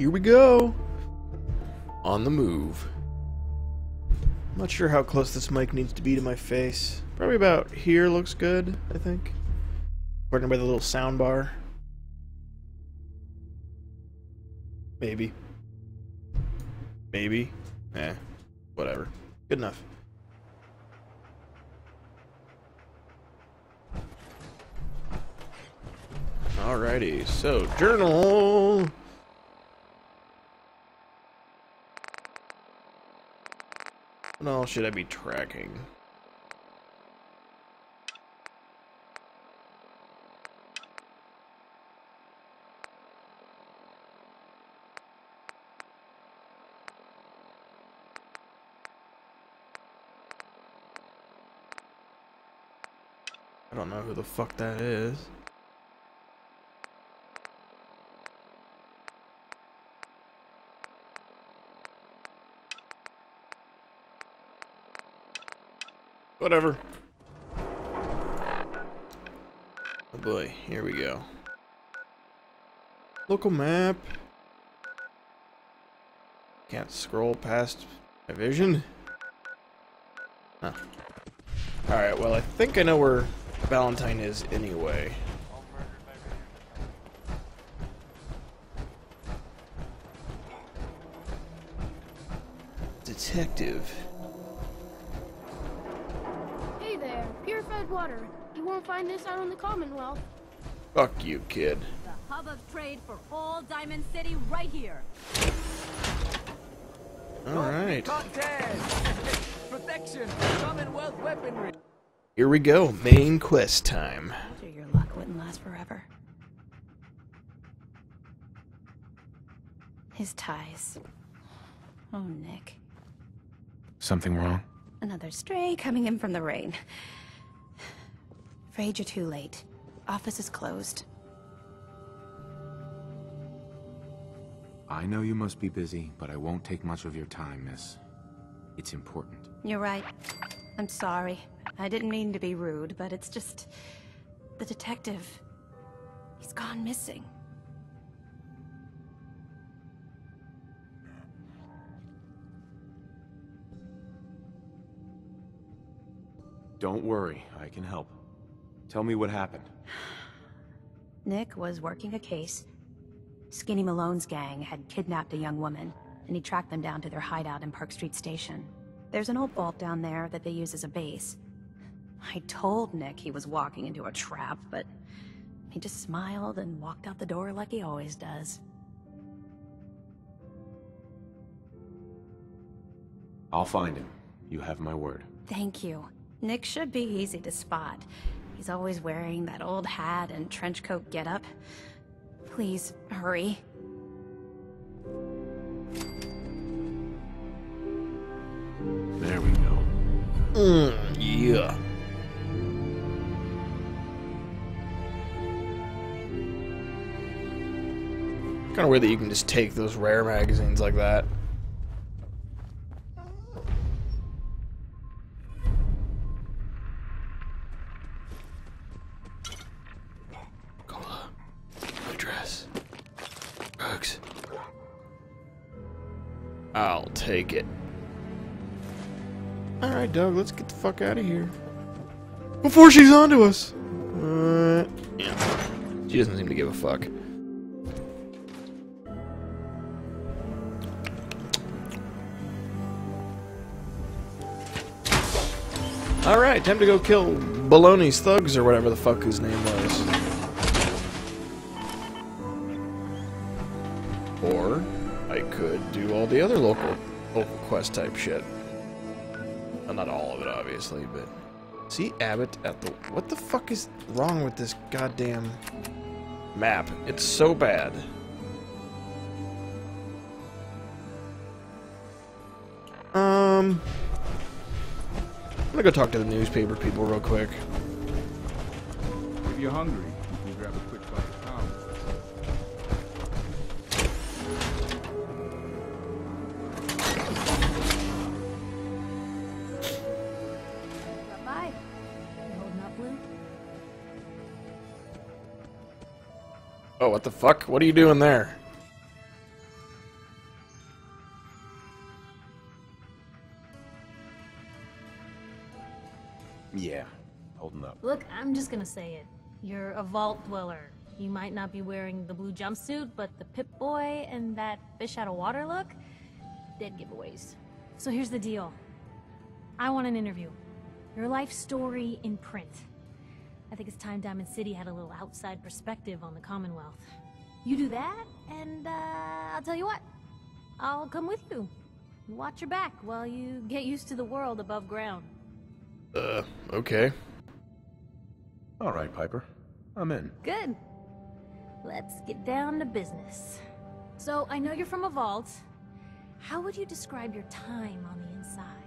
here we go. On the move. I'm not sure how close this mic needs to be to my face. Probably about here looks good, I think. According by the little sound bar. Maybe. Maybe. Eh. Whatever. Good enough. Alrighty, so journal. What all should I be tracking? I don't know who the fuck that is. Whatever. Oh boy, here we go. Local map. Can't scroll past my vision. Huh. Alright, well I think I know where Valentine is anyway. Detective. Water. You won't find this out in the Commonwealth. Fuck you, kid. The hub of trade for all Diamond City right here. Alright. Protection, Commonwealth weaponry. Here we go. Main quest time. Your luck wouldn't last forever. His ties. Oh, Nick. Something wrong? Another stray coming in from the rain. Afraid you're too late. Office is closed. I know you must be busy, but I won't take much of your time, miss. It's important. You're right. I'm sorry. I didn't mean to be rude, but it's just... The detective... He's gone missing. Don't worry, I can help. Tell me what happened. Nick was working a case. Skinny Malone's gang had kidnapped a young woman, and he tracked them down to their hideout in Park Street Station. There's an old vault down there that they use as a base. I told Nick he was walking into a trap, but he just smiled and walked out the door like he always does. I'll find him. You have my word. Thank you. Nick should be easy to spot. He's always wearing that old hat and trench coat getup. Please, hurry. There we go. Mm, yeah. Kind of weird that you can just take those rare magazines like that. Take it. Alright, Doug, let's get the fuck out of here. Before she's onto us! Uh, yeah. She doesn't seem to give a fuck. Alright, time to go kill Baloney's thugs or whatever the fuck his name was. Or I could do all the other local local quest type shit. Well, not all of it, obviously, but see Abbott at the. What the fuck is wrong with this goddamn map? It's so bad. Um, I'm gonna go talk to the newspaper people real quick. If you're hungry, What the fuck? What are you doing there? Yeah, holding up. Look, I'm just gonna say it. You're a vault dweller. You might not be wearing the blue jumpsuit, but the Pip-Boy and that fish out of water look, dead giveaways. So here's the deal. I want an interview. Your life story in print. I think it's time Diamond City had a little outside perspective on the Commonwealth. You do that, and uh, I'll tell you what. I'll come with you. Watch your back while you get used to the world above ground. Uh, okay. All right, Piper. I'm in. Good. Let's get down to business. So, I know you're from a vault. How would you describe your time on the inside?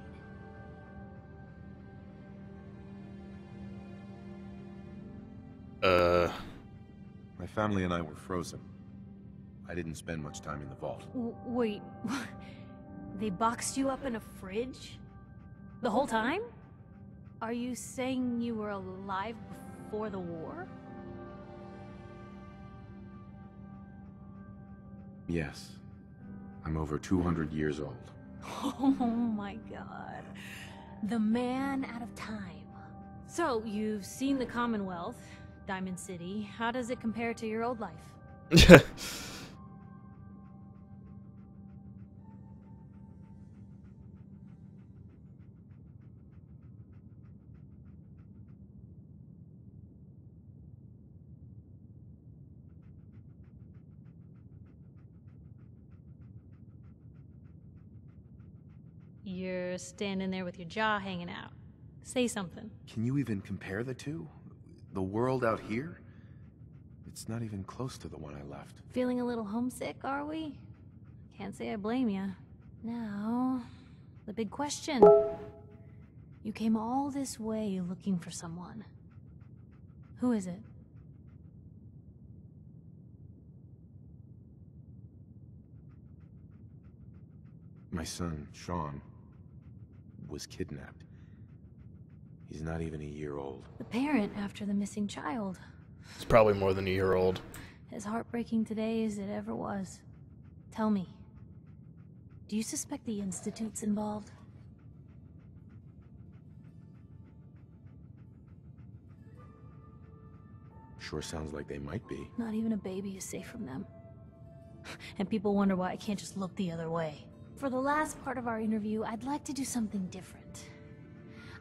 Uh, My family and I were frozen. I didn't spend much time in the vault. W wait, they boxed you up in a fridge? The whole time? Are you saying you were alive before the war? Yes. I'm over 200 years old. Oh my god. The man out of time. So, you've seen the Commonwealth, Diamond City. How does it compare to your old life? You're standing there with your jaw hanging out. Say something. Can you even compare the two? The world out here? It's not even close to the one I left. Feeling a little homesick, are we? Can't say I blame you. Now, the big question. You came all this way looking for someone. Who is it? My son, Sean, was kidnapped. He's not even a year old. The parent after the missing child. it's probably more than a year old. As heartbreaking today as it ever was. Tell me, do you suspect the Institute's involved? Sure sounds like they might be. Not even a baby is safe from them. And people wonder why I can't just look the other way. For the last part of our interview, I'd like to do something different.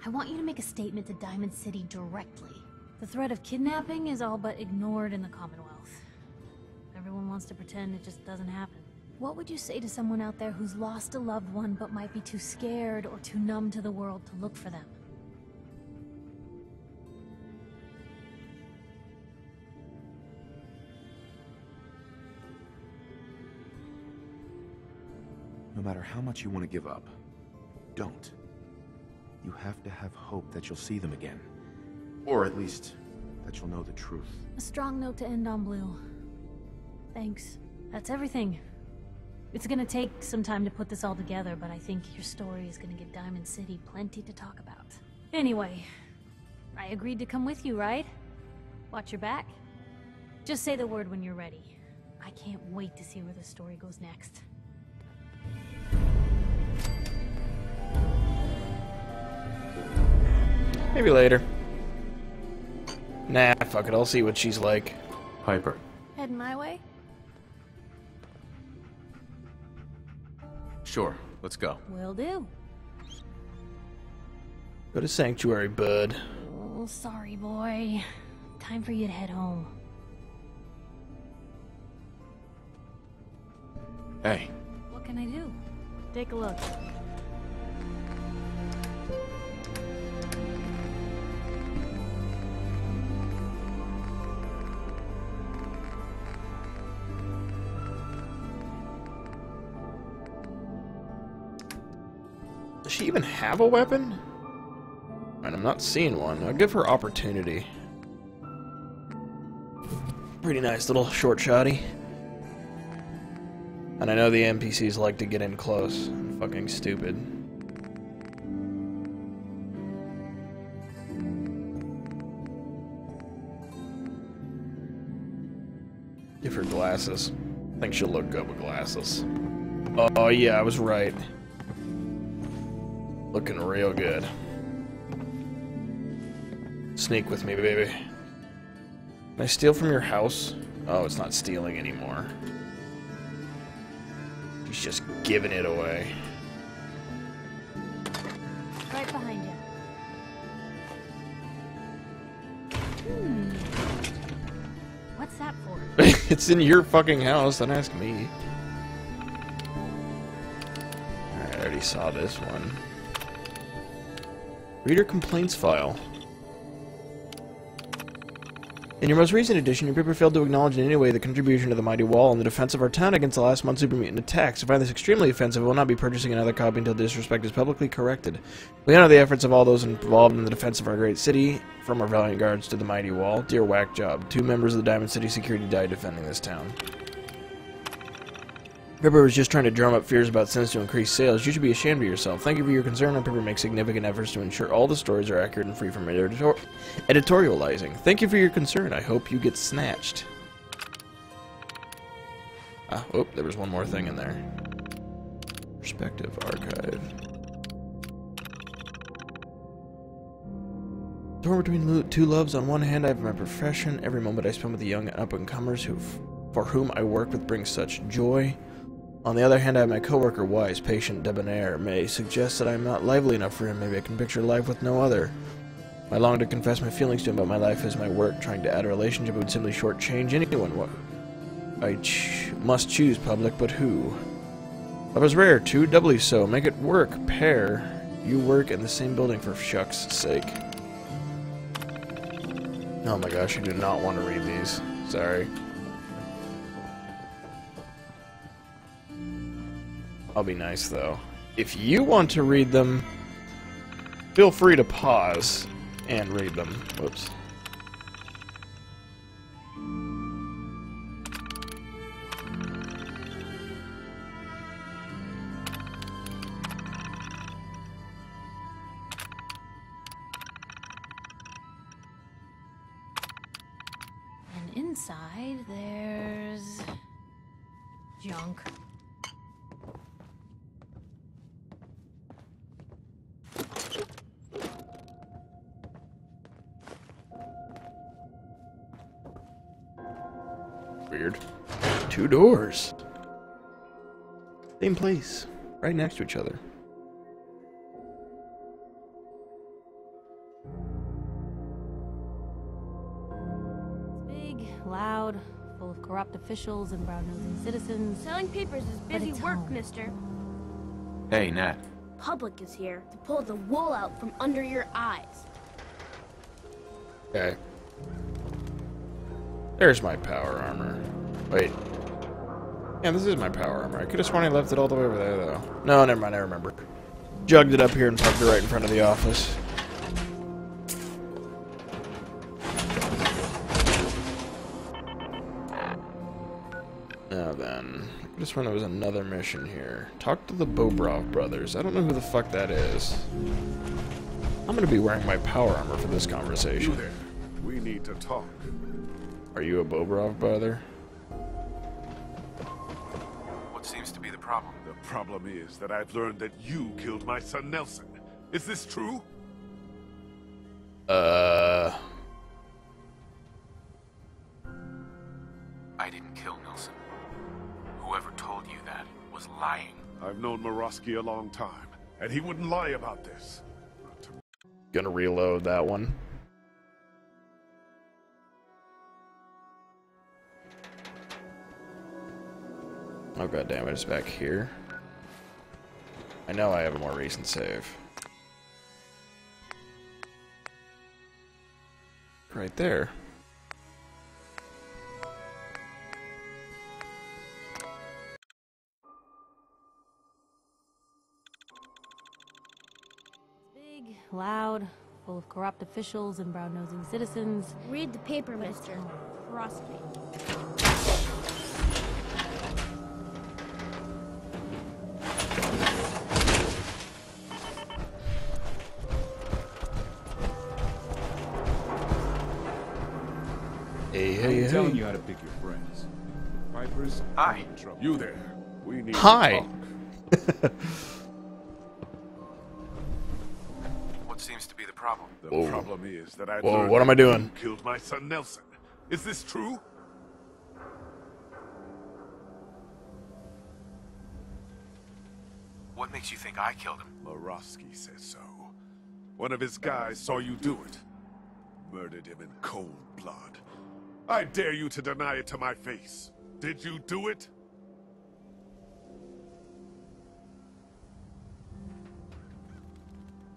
I want you to make a statement to Diamond City directly. The threat of kidnapping is all but ignored in the Commonwealth. Everyone wants to pretend it just doesn't happen. What would you say to someone out there who's lost a loved one but might be too scared or too numb to the world to look for them? No matter how much you want to give up, don't. You have to have hope that you'll see them again. Or at least, that you'll know the truth. A strong note to end on, Blue. Thanks. That's everything. It's gonna take some time to put this all together, but I think your story is gonna give Diamond City plenty to talk about. Anyway, I agreed to come with you, right? Watch your back. Just say the word when you're ready. I can't wait to see where the story goes next. Maybe later. Nah, fuck it. I'll see what she's like. Piper. Heading my way? Sure, let's go. Will do. Go to Sanctuary, bud. Oh, sorry, boy. Time for you to head home. Hey, What can I do? Take a look. Even have a weapon? And I'm not seeing one. I'll give her opportunity. Pretty nice little short shotty. And I know the NPCs like to get in close. Fucking stupid. Give her glasses. I think she'll look good with glasses. Oh yeah, I was right. Looking real good. Sneak with me, baby. Can I steal from your house? Oh, it's not stealing anymore. He's just giving it away. Right behind you. Hmm. What's that for? it's in your fucking house, don't ask me. Alright, I already saw this one. Reader complaints file. In your most recent edition, your paper failed to acknowledge in any way the contribution to the Mighty Wall and the defense of our town against the last month's super mutant attacks. I find this extremely offensive. I will not be purchasing another copy until disrespect is publicly corrected. We honor the efforts of all those involved in the defense of our great city, from our valiant guards to the Mighty Wall. Dear whack job. Two members of the Diamond City Security died defending this town. Piper was just trying to drum up fears about synths to increase sales. You should be ashamed of yourself. Thank you for your concern, and Piper makes significant efforts to ensure all the stories are accurate and free from editor editorializing. Thank you for your concern. I hope you get snatched. Ah, oh, there was one more thing in there. Perspective archive. Torn between two loves. On one hand, I have my profession. Every moment I spend with the young up-and-comers who, for whom I work with brings such joy. On the other hand, I have my coworker, wise, patient, debonair, may suggest that I am not lively enough for him. Maybe I can picture life with no other. I long to confess my feelings to him, but my life is my work. Trying to add a relationship would simply shortchange anyone. What? I ch must choose public, but who? Love is rare, too doubly so. Make it work. Pair. You work in the same building for shucks' sake. Oh my gosh, I do not want to read these. Sorry. I'll be nice though. If you want to read them, feel free to pause and read them. Whoops. Same place. Right next to each other. It's big, loud, full of corrupt officials and brown-nosing citizens. Selling papers is busy work, home. mister. Hey, Nat. Public is here to pull the wool out from under your eyes. Okay. There's my power armor. Wait. Yeah, this is my power armor. I could have sworn I left it all the way over there, though. No, never mind. I remember. Jugged it up here and parked it right in front of the office. Now then, I could have sworn there was another mission here. Talk to the Bobrov brothers. I don't know who the fuck that is. I'm gonna be wearing my power armor for this conversation. You there. We need to talk. Are you a Bobrov brother? The problem is that I've learned that you killed my son Nelson. Is this true? Uh. I didn't kill Nelson. Whoever told you that was lying. I've known Marowski a long time, and he wouldn't lie about this. Gonna reload that one. Oh god damn it, it's back here. I know I have a more recent save. Right there. It's big, loud, full of corrupt officials and brown-nosing citizens. Read the paper, But it's mister. home. Pick your friends. Vipers, Hi. I'm in trouble. You there. We need Hi. What seems to be the problem? The Whoa. problem is that I Whoa, what am I doing? Killed my son Nelson. Is this true? What makes you think I killed him? Marowski says so. One of his guys saw you do it. Murdered him in cold blood. I dare you to deny it to my face. Did you do it?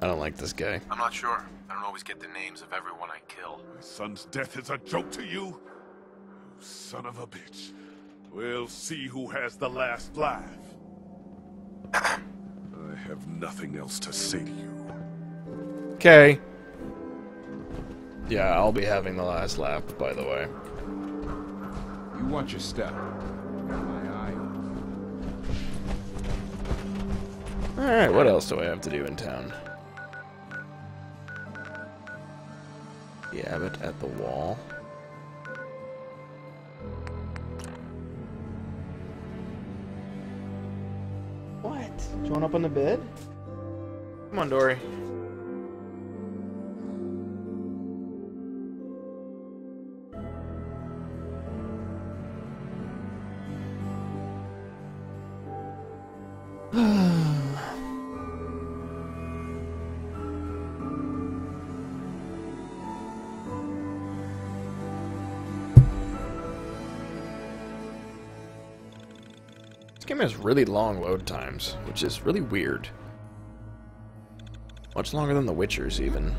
I don't like this guy. I'm not sure. I don't always get the names of everyone I kill. My son's death is a joke to you? You son of a bitch. We'll see who has the last laugh. I have nothing else to say to you. Okay. Yeah, I'll be having the last lap, by the way. You watch your step. Got my eye on Alright, what else do I have to do in town? The Abbott at the wall. What? You want up on the bed? Come on, Dory. Has really long load times, which is really weird. Much longer than The Witcher's, even.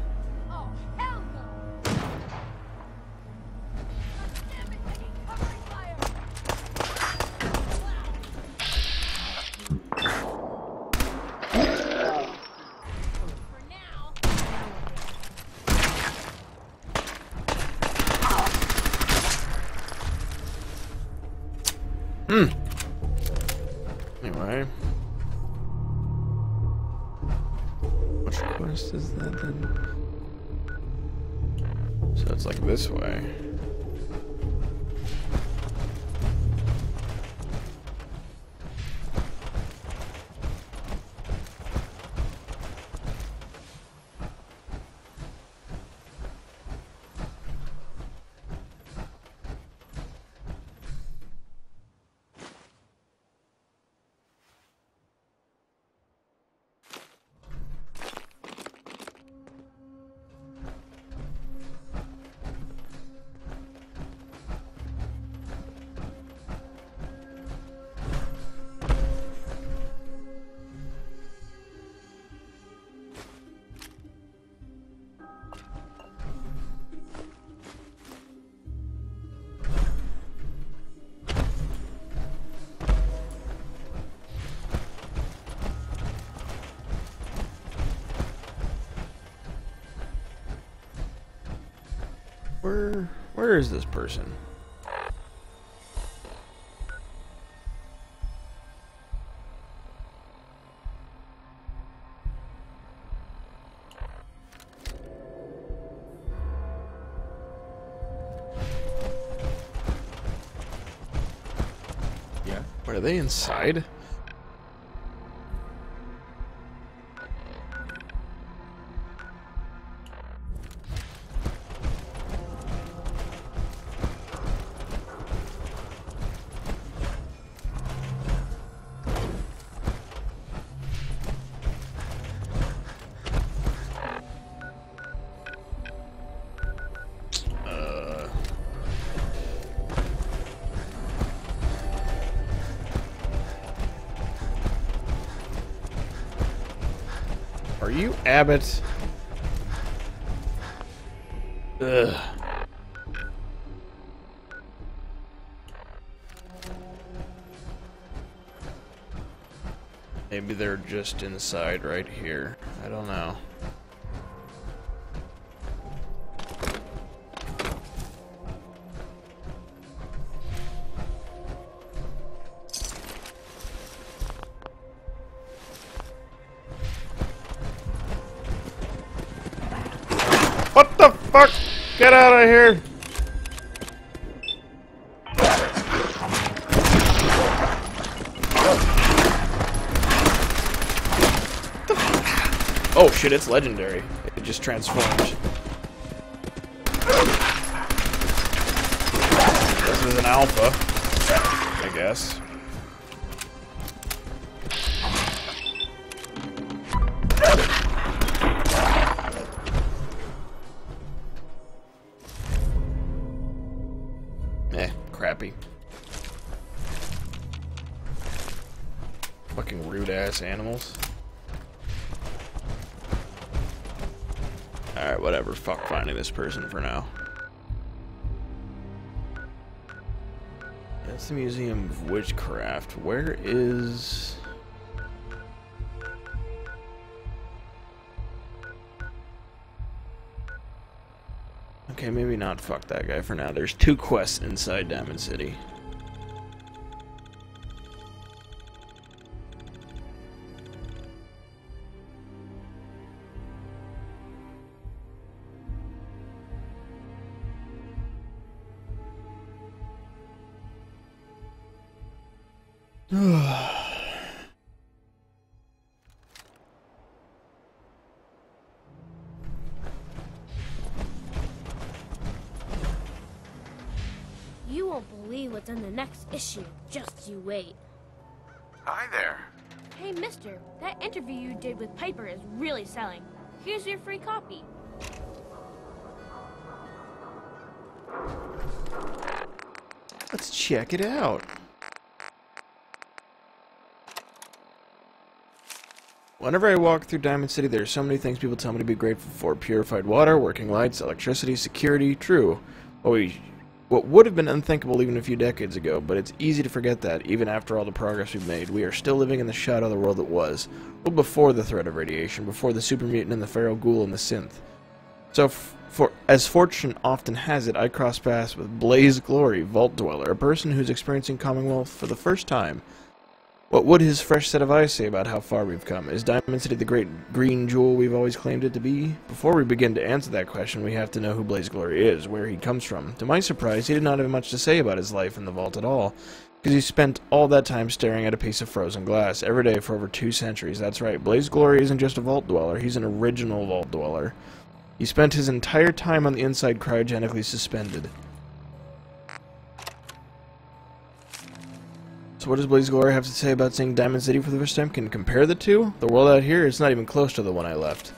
Where is this person? Yeah? What are they inside? Abbott? Ugh. Maybe they're just inside right here. I don't know. Of here! Oh shit, it's legendary. It just transformed. This is an alpha, I guess. Animals. Alright, whatever. Fuck finding this person for now. That's the Museum of Witchcraft. Where is... Okay, maybe not fuck that guy for now. There's two quests inside Diamond City. Wait. Hi there. Hey, mister, that interview you did with Piper is really selling. Here's your free copy. Let's check it out. Whenever I walk through Diamond City, there are so many things people tell me to be grateful for. Purified water, working lights, electricity, security. True. What, we, what would have been unthinkable even a few decades ago, but it's easy to forget that, even after all the progress we've made. We are still living in the shadow of the world that was. Well, before the threat of radiation, before the super mutant and the feral ghoul and the synth. So, for as fortune often has it, I cross paths with Blaze Glory, Vault Dweller, a person who's experiencing Commonwealth for the first time. What would his fresh set of eyes say about how far we've come? Is Diamond City the great green jewel we've always claimed it to be? Before we begin to answer that question, we have to know who Blaze Glory is, where he comes from. To my surprise, he did not have much to say about his life in the vault at all, because he spent all that time staring at a piece of frozen glass every day for over two centuries. That's right, Blaze Glory isn't just a vault dweller, he's an original vault dweller. He spent his entire time on the inside cryogenically suspended. So what does Blaze Glory have to say about seeing Diamond City for the first time? Can compare the two? The world out here is not even close to the one I left.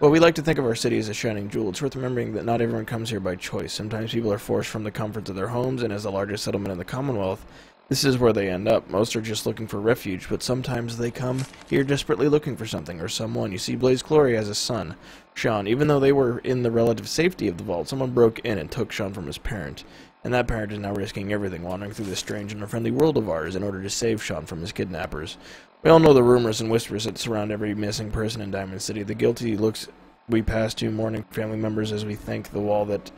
Well, we like to think of our city as a shining jewel. It's worth remembering that not everyone comes here by choice. Sometimes people are forced from the comforts of their homes, and as the largest settlement in the Commonwealth, this is where they end up. Most are just looking for refuge, but sometimes they come here desperately looking for something or someone. You see, Blaze Glory has a son, Sean. Even though they were in the relative safety of the vault, someone broke in and took Sean from his parent. And that parent is now risking everything, wandering through this strange and unfriendly world of ours in order to save Sean from his kidnappers. We all know the rumors and whispers that surround every missing person in Diamond City. The guilty looks we pass to mourning family members as we thank the wall that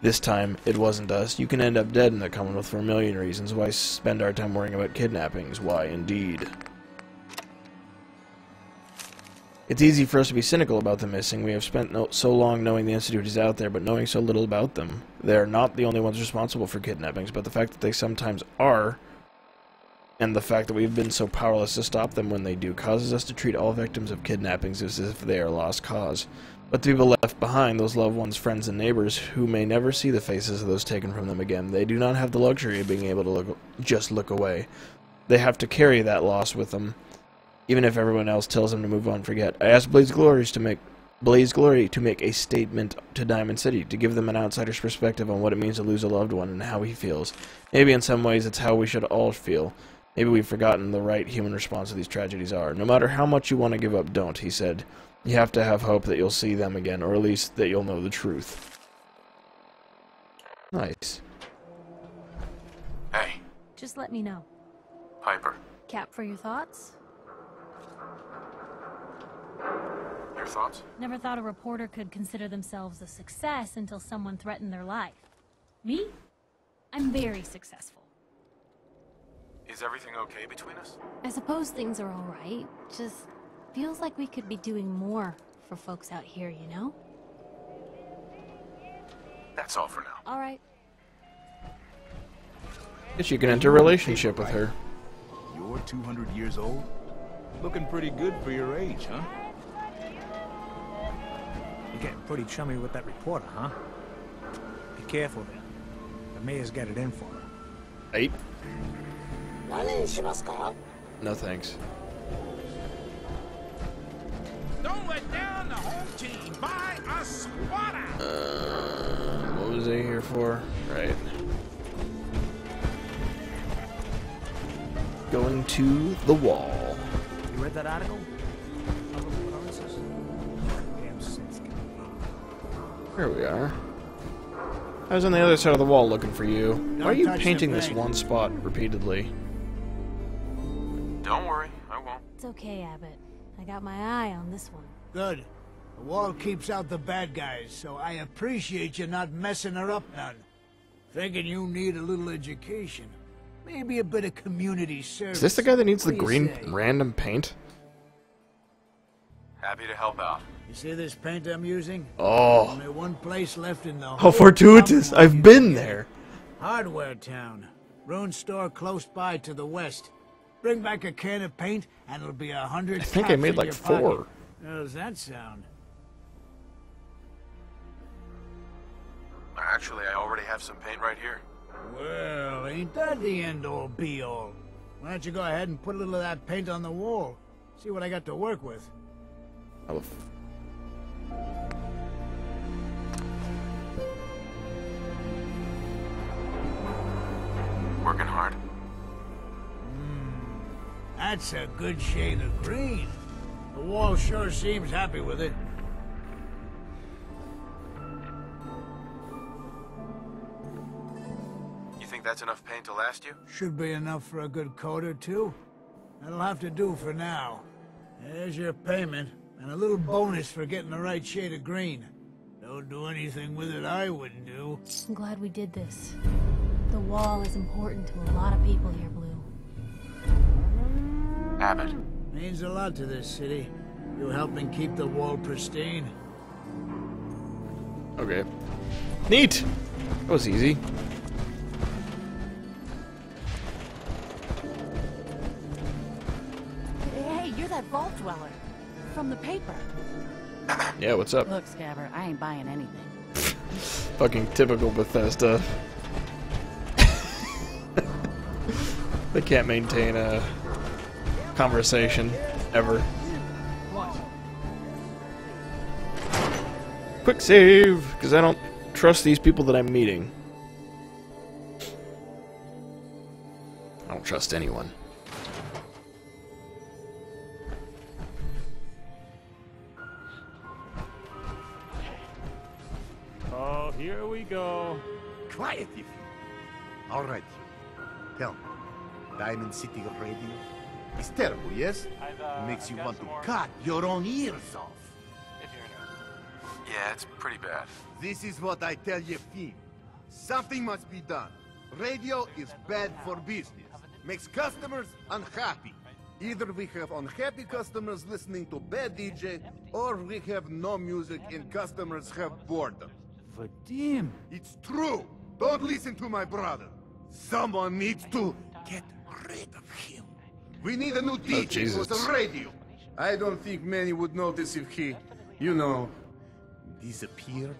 this time it wasn't us. You can end up dead in the Commonwealth for a million reasons. Why spend our time worrying about kidnappings? Why, indeed. It's easy for us to be cynical about the missing. We have spent no so long knowing the Institute is out there, but knowing so little about them. They are not the only ones responsible for kidnappings, but the fact that they sometimes are, and the fact that we've been so powerless to stop them when they do, causes us to treat all victims of kidnappings as if they are lost cause. But the people left behind, those loved ones, friends, and neighbors, who may never see the faces of those taken from them again, they do not have the luxury of being able to look, just look away. They have to carry that loss with them even if everyone else tells them to move on forget. I asked Blaze Glories to make Blaze Glory to make a statement to Diamond City, to give them an outsider's perspective on what it means to lose a loved one and how he feels. Maybe in some ways it's how we should all feel. Maybe we've forgotten the right human response to these tragedies are. No matter how much you want to give up, don't, he said. You have to have hope that you'll see them again, or at least that you'll know the truth. Nice. Hey, Just let me know. Piper. Cap for your thoughts? Your thoughts? Never thought a reporter could consider themselves a success until someone threatened their life. Me? I'm very successful. Is everything okay between us? I suppose things are alright. Just feels like we could be doing more for folks out here, you know? That's all for now. Alright. Guess you can enter a relationship with her. You're 200 years old? Looking pretty good for your age, huh? You're getting pretty chummy with that reporter, huh? Be careful there. The mayor's got it in for her. Eight. No thanks. Don't let down the home team. Buy a squatter. Uh, what was I here for? Right. Going to the wall. You read that article? Here we are. I was on the other side of the wall looking for you. Why are you painting this one spot repeatedly? Don't worry, I won't. It's okay, Abbott. I got my eye on this one. Good. The wall keeps out the bad guys, so I appreciate you not messing her up none. Thinking you need a little education. Maybe a bit of community service. Is this the guy that needs the What do you green say? random paint? Happy to help out. You see this paint I'm using? Oh, Only one place left in the how whole fortuitous! I've been there. Hardware Town. Rune store close by to the west. Bring back a can of paint, and it'll be a hundred. I think I made like your four. How does that sound? Actually, I already have some paint right here. Well, ain't that the end all be all? Why don't you go ahead and put a little of that paint on the wall? See what I got to work with. How the f- Working hard. Hmm, that's a good shade of green. The wall sure seems happy with it. You think that's enough paint to last you? Should be enough for a good coat or two. That'll have to do for now. There's your payment, and a little bonus for getting the right shade of green. Don't do anything with it I wouldn't do. I'm glad we did this. The wall is important to a lot of people here, Blue. Abbott. Means a lot to this city. You helping keep the wall pristine. Okay. Neat! That was easy. Hey, you're that vault dweller from the paper. Yeah, what's up? Look, Scabber, I ain't buying anything. Fucking typical Bethesda. they can't maintain a conversation ever. Quick save, because I don't trust these people that I'm meeting. I don't trust anyone. Here we go. Quiet, if you. All right. Tell me, Diamond City Radio is terrible, yes? uh, Makes you want to cut your own ears off. Yeah, it's pretty bad. This is what I tell you, Fiend. Something must be done. Radio is bad for business. Makes customers unhappy. Either we have unhappy customers listening to bad DJ, or we have no music and customers have boredom. Vadim. It's true. Don't listen to my brother. Someone needs to get rid of him. We need a new oh, DJ for Jesus. the radio. I don't think many would notice if he, you know, disappeared.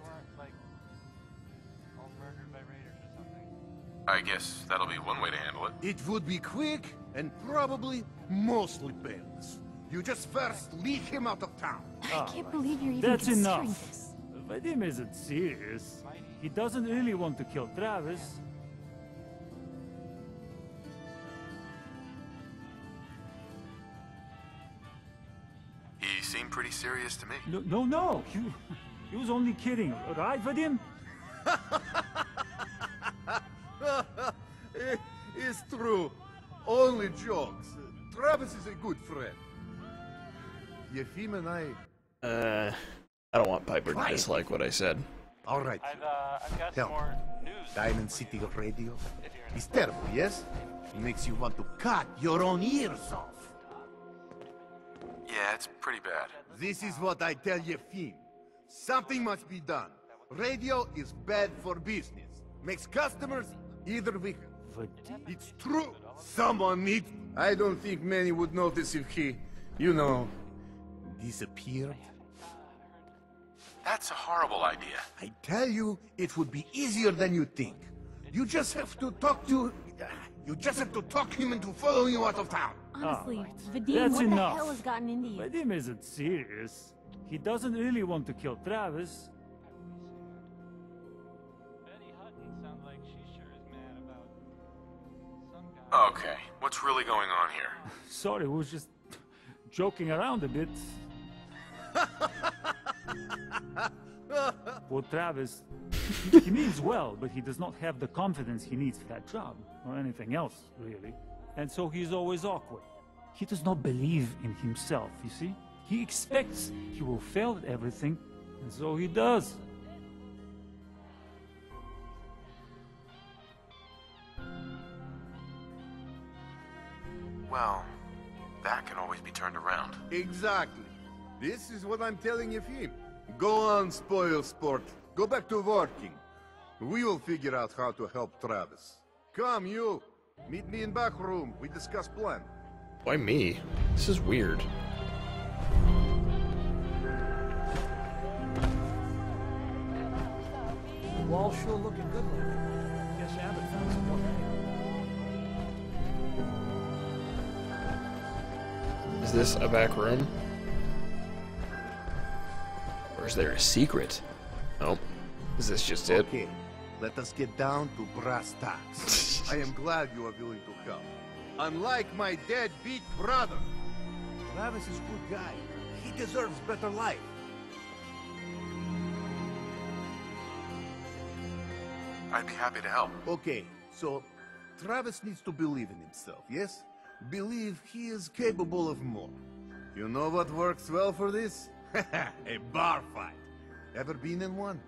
I guess that'll be one way to handle it. It would be quick and probably mostly painless. You just first lead him out of town. I can't believe you're even That's considering enough. this. Vadim isn't serious. He doesn't really want to kill Travis. He seemed pretty serious to me. No, no, no. He, he was only kidding, right, Vadim? It's true. Only jokes. Travis is a good friend. Yefim and I. Uh, I don't want Piper to Quiet. dislike what I said. All right. I've, uh, I've got Tell me, Diamond City Radio is terrible, yes? Makes you want to cut your own ears off. Yeah, it's pretty bad. This is what I tell you, Fiend. Something must be done. Radio is bad for business. Makes customers either we. It's true. Someone needs. I don't think many would notice if he, you know, disappeared. That's a horrible idea. I tell you, it would be easier than you think. You just have to talk to... You just have to talk him into following you out of town. Honestly, Alright, Vadim, that's what enough. the hell has gotten into you? Vadim isn't serious. He doesn't really want to kill Travis. Okay, what's really going on here? Sorry, we was just joking around a bit. Poor Travis. He, he means well, but he does not have the confidence he needs for that job, or anything else, really. And so he's always awkward. He does not believe in himself, you see? He expects he will fail at everything, and so he does. Well, that can always be turned around. Exactly. This is what I'm telling you, him. Go on, spoil sport. Go back to working. We will figure out how to help Travis. Come, you. Meet me in back room. We discuss plan. Why me? This is weird. The wall's sure looking good lately. Guess Abbott found some more hay. Is this a back room? Or is there a secret? Nope. Is this just it? Okay, let us get down to brass tacks. I am glad you are willing to help. Unlike my deadbeat brother. Travis is a good guy. He deserves better life. I'd be happy to help. Okay, so Travis needs to believe in himself, yes? Believe he is capable of more. You know what works well for this? a bar fight. Ever been in one?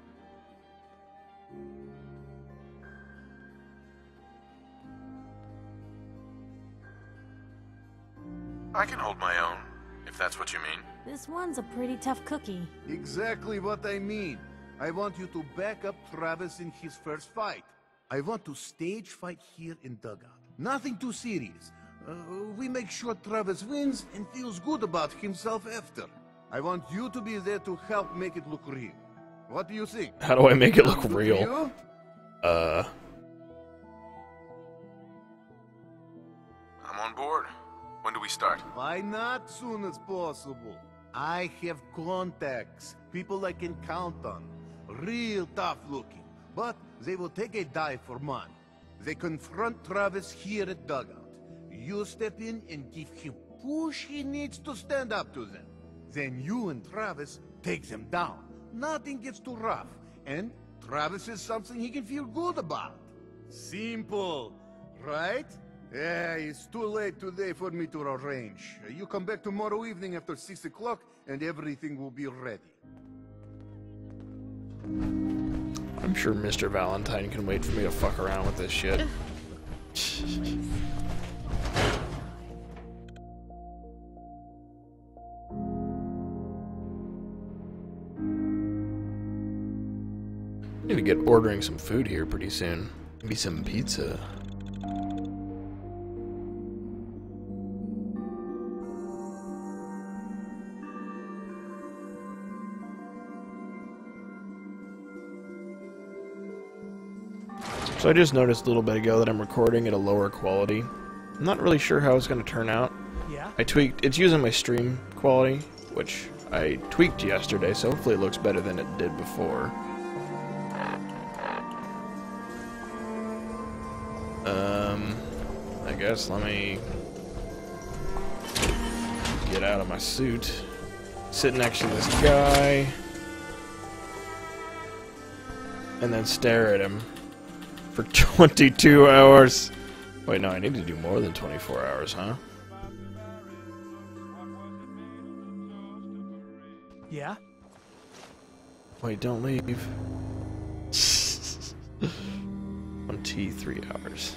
I can hold my own, if that's what you mean. This one's a pretty tough cookie. Exactly what I mean. I want you to back up Travis in his first fight. I want to stage fight here in Dugout. Nothing too serious. Uh, we make sure Travis wins and feels good about himself after. I want you to be there to help make it look real. What do you think? How do I make it look Sound good to real? Uh, I'm on board. When do we start? Why not soon as possible? I have contacts, people I can count on. Real tough looking, but they will take a dive for money. They confront Travis here at Dugout. You step in and give him push he needs to stand up to them. Then you and Travis take them down. Nothing gets too rough, and Travis is something he can feel good about. Simple, right? Yeah, it's too late today for me to arrange. You come back tomorrow evening after 6 o'clock, and everything will be ready. I'm sure Mr. Valentine can wait for me to fuck around with this shit. get ordering some food here pretty soon. Maybe some pizza. So I just noticed a little bit ago that I'm recording at a lower quality. I'm not really sure how it's going to turn out. Yeah? I tweaked, it's using my stream quality, which I tweaked yesterday, so hopefully it looks better than it did before. Guess let me get out of my suit, sit next to this guy, and then stare at him for 22 hours. Wait, no, I need to do more than 24 hours, huh? Yeah? Wait, don't leave. 23 hours.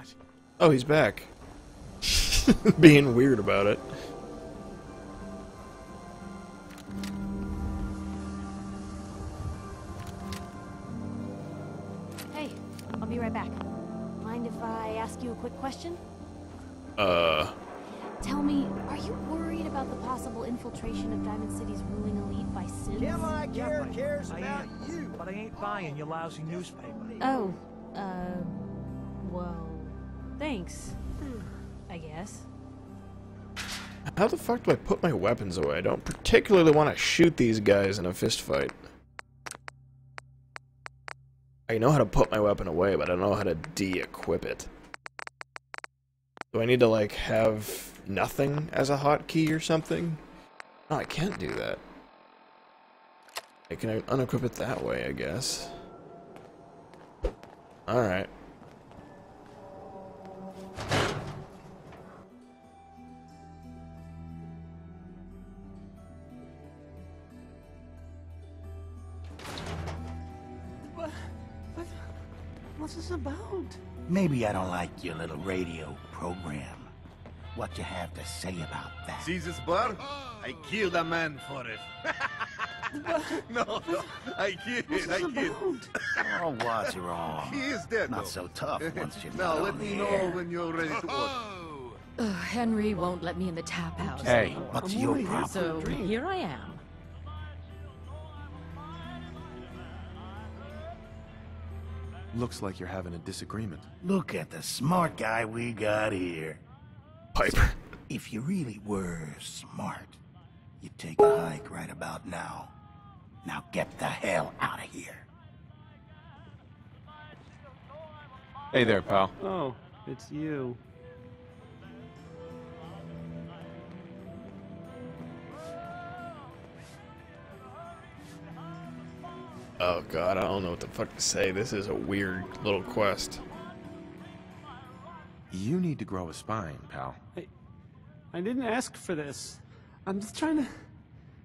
What? Oh, he's back. Being weird about it. Hey, I'll be right back. Mind if I ask you a quick question? Uh, Tell me, are you worried about the possible infiltration of Diamond City's ruling elite by synths? Yeah, like care cares about you, but I ain't buying your lousy newspaper. Oh, thanks. Hmm. I guess. how the fuck do I put my weapons away? I don't particularly want to shoot these guys in a fist fight. I know how to put my weapon away, but I don't know how to de-equip it. Do I need to, like, have nothing as a hotkey or something? No, I can't do that. I can unequip it that way, I guess. Alright. What's this about? Maybe I don't like your little radio program. What you have to say about that? See this bar? I killed a man for it. no, no, I kid, I kid. Oh, what's wrong? He is dead, Not though. so tough once you're Now let on me the know air. when you're ready to order. Ugh, oh, Henry won't let me in the tap house. Hey, what's your problem? So here I am. Looks like you're having a disagreement. Look at the smart guy we got here. Piper. If you really were smart, you'd take a hike right about now. Now get the hell out of here. Hey there, pal. Oh, it's you. Oh god, I don't know what the fuck to say. This is a weird little quest. You need to grow a spine, pal. I, I didn't ask for this. I'm just trying to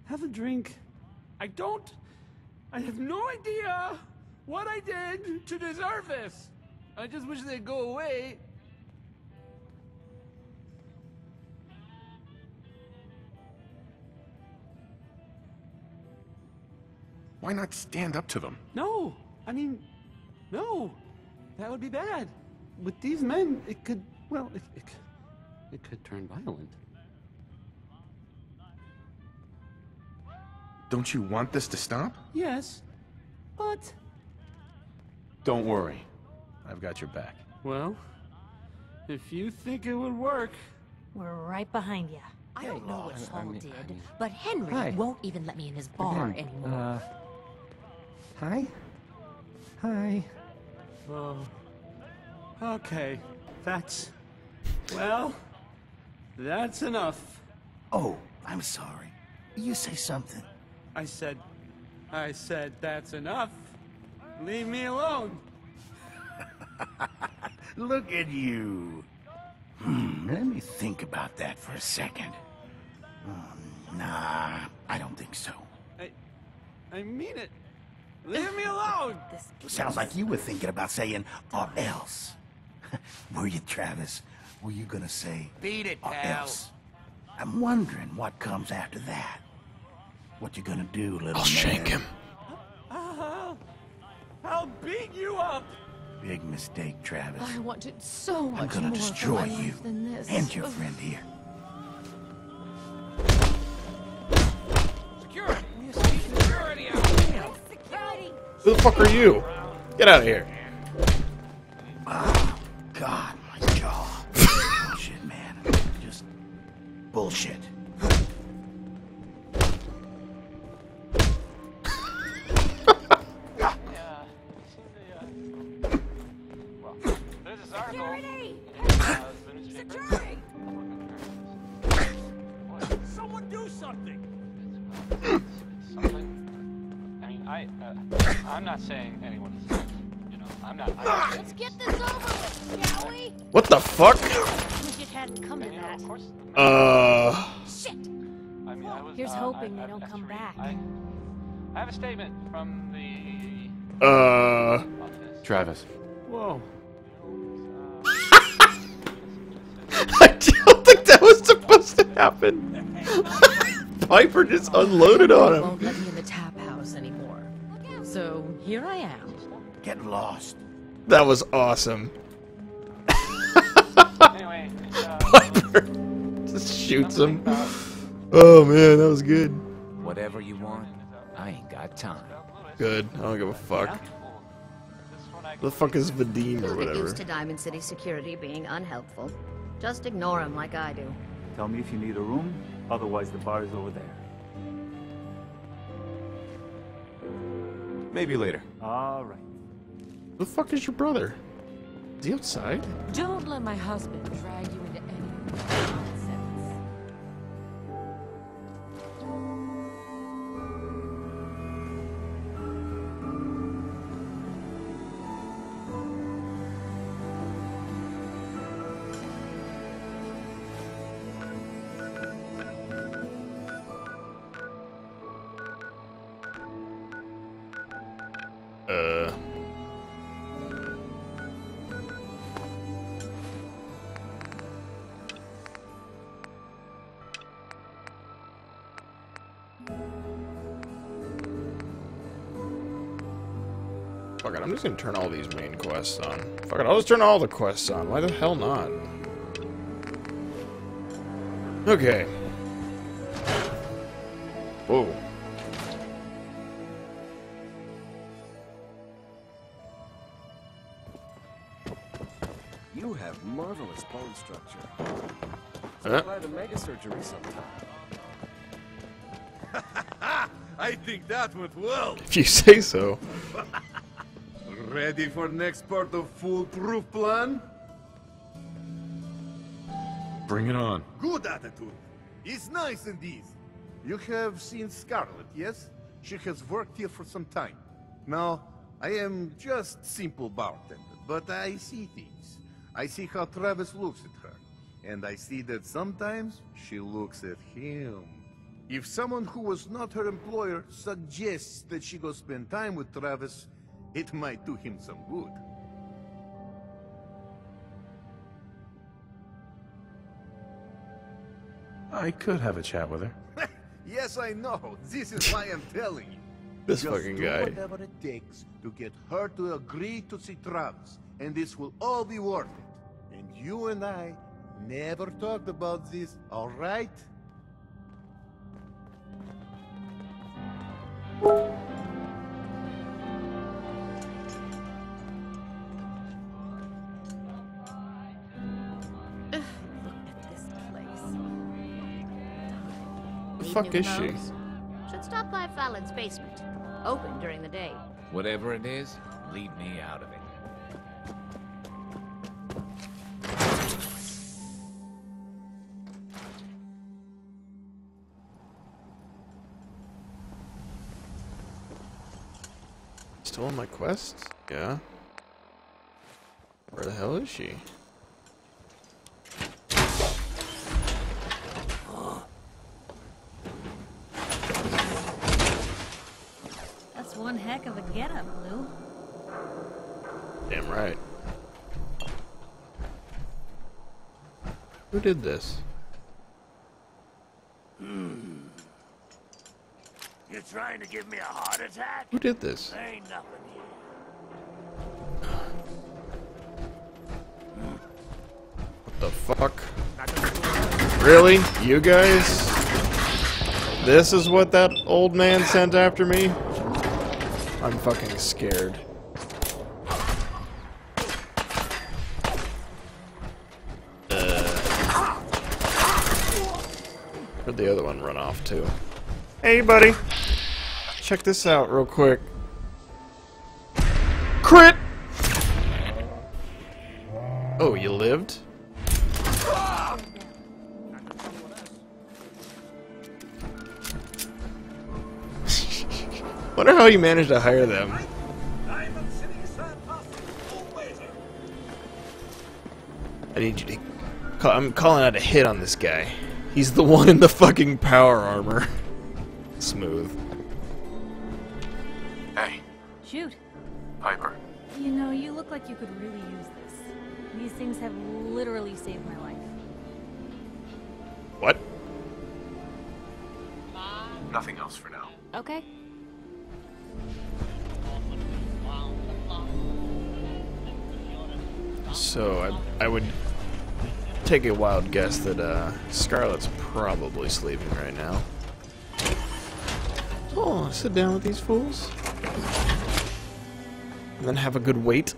have a drink. I don't. I have no idea what I did to deserve this. I just wish they'd go away. Why not stand up to them? No, I mean, no, that would be bad. With these men, it could. Well, it, it, it could turn violent. Don't you want this to stop? Yes, but Don't worry. I've got your back. well, if you think it would work, We're right behind you. I don't know what I- I Saul mean- did, I mean- but Henry Hi. won't even let me in his bar anymore. Uh, hi. Hi. Oh. Okay. That's. Well, that's enough. Oh, I'm sorry. You say something. I said. I said that's enough. Leave me alone. Look at you. Hmm, let me think about that for a second. Hmm, nah, I don't think so. I. I mean it. Leave me alone. Sounds like you were thinking about saying, or else. were you, Travis? Were you gonna say, Beat it, or pal. else? I'm wondering what comes after that. What you gonna do, little I'll shank him. I'll, I'll beat you up. Big mistake, Travis. I wanted so much I'm gonna more destroy you than this. and your friend here. Who the fuck are you? Get out of here. Oh, God, my jaw. bullshit, man. Just bullshit. saying anyone. You know, I'm not. I'm not Let's get this over with, shall we? What the fuck? It hadn't come to that. Uh. Shit. I mean, I was, Here's uh, hoping I, they don't come back. I, I have a statement from the. Uh. Office. Travis. Whoa. I don't think that was supposed to happen. Piper just unloaded on him. So here I am. Get lost. That was awesome. Anyway, Piper just shoots him. Oh man, that was good. Whatever you want, I ain't got time. Good. I don't give a fuck. The fuck is Vadim or Get whatever? used to Diamond City security being unhelpful. Just ignore him like I do. Tell me if you need a room, otherwise the bar is over there. Maybe later. All right. Who the fuck is your brother? Is he outside? Don't let my husband drag just gonna turn all these main quests on. Fuck it, I'll just turn all the quests on. Why the hell not? Okay. Whoa. You have marvelous bone structure. Huh? The mega surgery sometime. I think that went well. If you say so. Ready for next part of foolproof plan? Bring it on. Good attitude. It's nice indeed. You have seen Scarlet, yes? She has worked here for some time. Now, I am just simple bartender, but I see things. I see how Travis looks at her. And I see that sometimes she looks at him. If someone who was not her employer suggests that she go spend time with Travis, it might do him some good. I could have a chat with her. Yes, I know. This is why I'm telling you. This Just fucking do guy. whatever it takes to get her to agree to see Travis, and this will all be worth it. And you and I never talked about this, all right? Fuck is she? Should stop by Fallon's basement. Open during the day. Whatever it is, leave me out of it. Still on my quest? Yeah. Where the hell is she? That's one heck of a getup, Blue. Damn right. Who did this? Hmm. You're trying to give me a heart attack? Who did this? Ain't nothing here. What the fuck? Really? You guys? This is what that old man sent after me? I'm fucking scared. Where'd the other one run off to? Hey, buddy. Check this out real quick. Crit! Oh, you lived? Wonder how you managed to hire them. I need you to. Call, I'm calling out a hit on this guy. He's the one in the fucking power armor. Smooth. Hey, Shoot. Piper. You know, you look like you could really use this. These things have literally saved my life. What? Nothing else for now. Okay. So I, I would take a wild guess that uh, Scarlet's probably sleeping right now. Oh, sit down with these fools. And then have a good wait.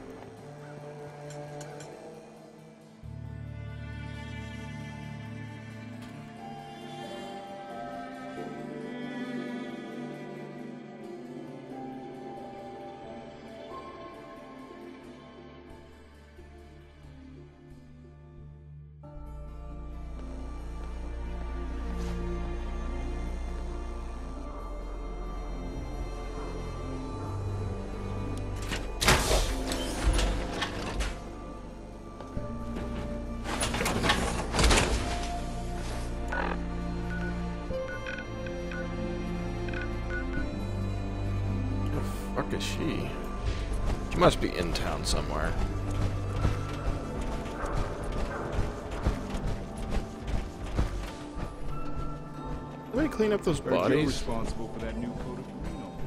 Those you're bodies. responsible for that new coat of Reno.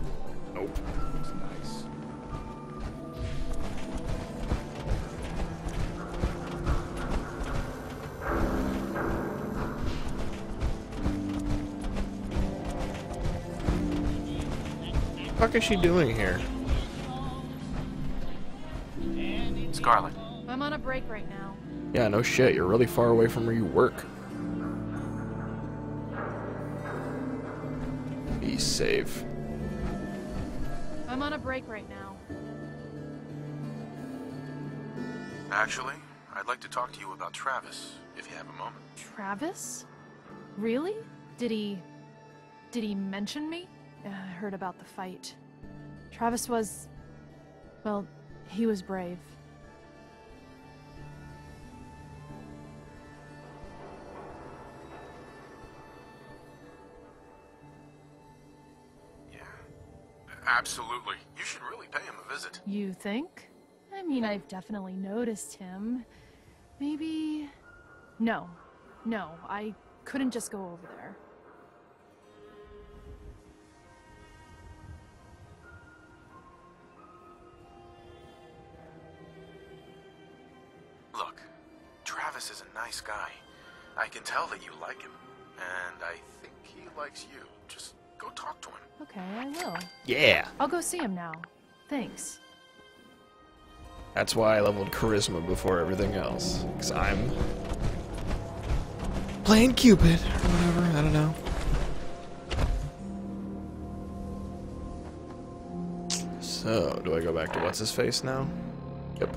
Nope. Looks nice. What the fuck is she doing here? Scarlet. I'm on a break right now. Yeah, no shit. You're really far away from where you work. Actually, I'd like to talk to you about Travis, if you have a moment. Travis? Really? Did he. Did he mention me? Uh, I heard about the fight. Travis was. Well, he was brave. Yeah. Absolutely. You should really pay him a visit. You think? I mean, I've definitely noticed him. Maybe. No. No, I couldn't just go over there. Look, Travis is a nice guy. I can tell that you like him. And I think he likes you. Just go talk to him. Okay, I will. Yeah. I'll go see him now. Thanks. That's why I leveled charisma before everything else. Because I'm playing Cupid or whatever. I don't know. So, do I go back to what's his face now? Yep.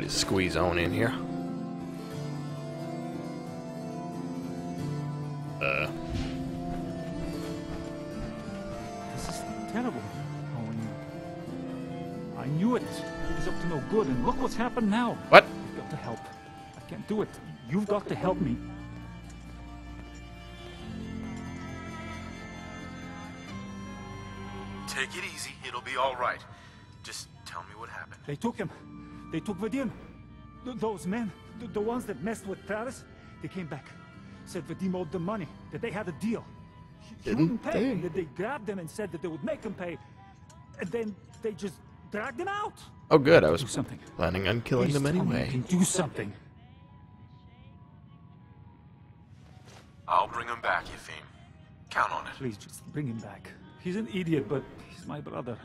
We just squeeze on in here. Uh, This is terrible, Owen. I knew it. He's up to no good, and look what's happened now. What? I've got to help. I can't do it. You've got to help me. Take it easy. It'll be all right. Just tell me what happened. They took him. They took Vadim. Th- those men, th- the ones that messed with Travis, they came back. Said Vadim owed them money, that they had a deal. He- He Didn't wouldn't pay, they? and that they grabbed them and said that they would make him pay. And then they just dragged him out. oh, good. I was something. planning on killing Please them anyway. You can do something. I'll bring him back, Yefim. Count on it. Please just bring him back. He's an idiot, but he's my brother.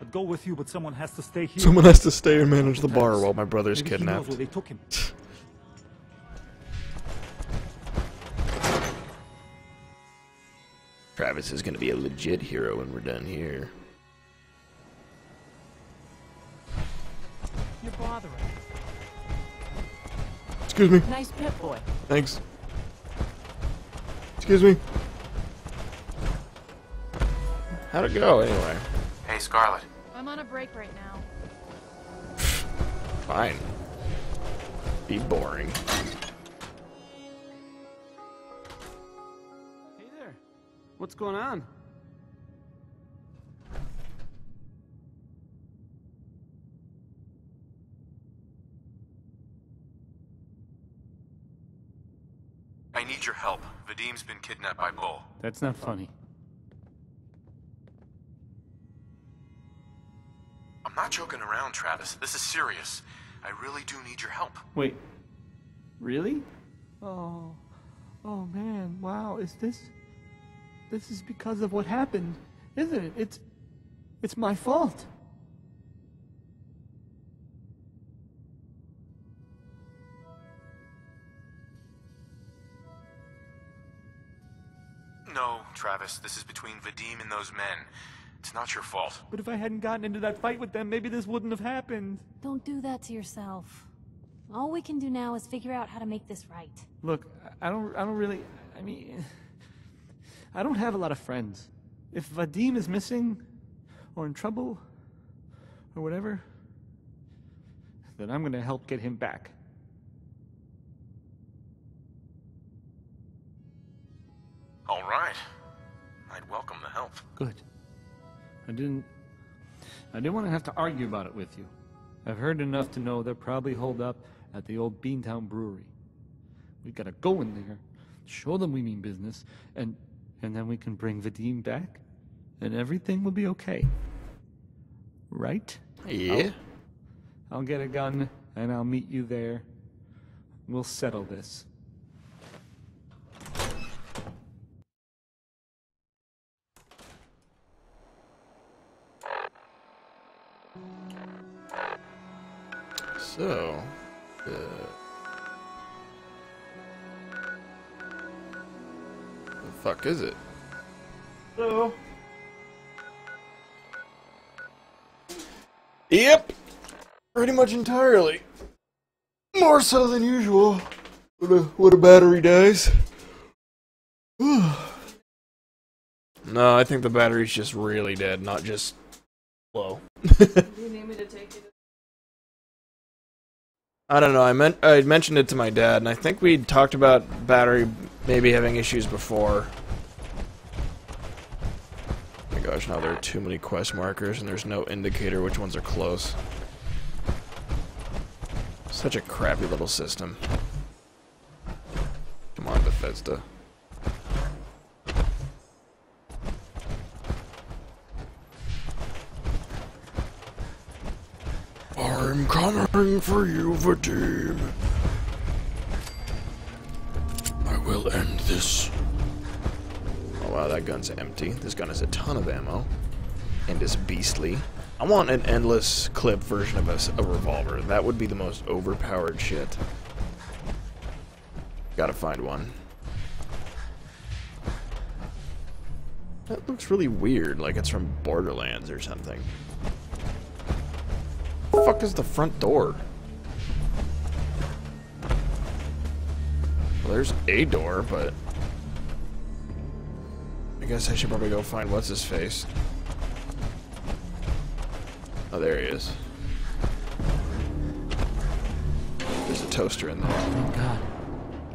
I'd go with you, but someone has to stay here. Someone has to stay and manage the bar while my brother's Maybe he knows kidnapped. where they took him. Travis is gonna be a legit hero when we're done here. You're bothering. Excuse me. Nice pit boy. Thanks. Excuse me. How'd it go anyway? Hey, Scarlet. I'm on a break right now. Fine. Be boring. Hey there. What's going on? I need your help. Vadim's been kidnapped by Bull. That's not funny. Not joking around, Travis. This is serious. I really do need your help. Wait. Really? Oh. Oh man, wow, is this This is because of what happened, isn't it? It's it's my fault. No, Travis, this is between Vadim and those men. It's not your fault. But if I hadn't gotten into that fight with them, maybe this wouldn't have happened. Don't do that to yourself. All we can do now is figure out how to make this right. Look, I don't I don't really I mean I don't have a lot of friends. If Vadim is missing or in trouble or whatever, then I'm going to help get him back. All right. I'd welcome the help. Good. I didn't. I didn't want to have to argue about it with you. I've heard enough to know they're probably holed up at the old Beantown Brewery. We've gotta go in there, show them we mean business, and and then we can bring Vadim back, and everything will be okay. Right? Yeah. I'll, I'll get a gun and I'll meet you there. We'll settle this. So, uh, the fuck is it? Hello. Yep, pretty much entirely. More so than usual. What a, what a battery dies. no, I think the battery's just really dead, not just low. you need me to take you to I don't know. I meant I mentioned it to my dad, and I think we talked about battery maybe having issues before. Oh my gosh, now there are too many quest markers, and there's no indicator which ones are close. Such a crappy little system. Come on, Bethesda. I'm coming for you, Vadim. I will end this. Oh wow, that gun's empty. This gun has a ton of ammo. And is beastly. I want an endless clip version of a, a revolver. That would be the most overpowered shit. Gotta find one. That looks really weird, like it's from Borderlands or something. The fuck is the front door? Well, there's a door, but... I guess I should probably go find what's his face. Oh, there he is. There's a toaster in there. Thank God.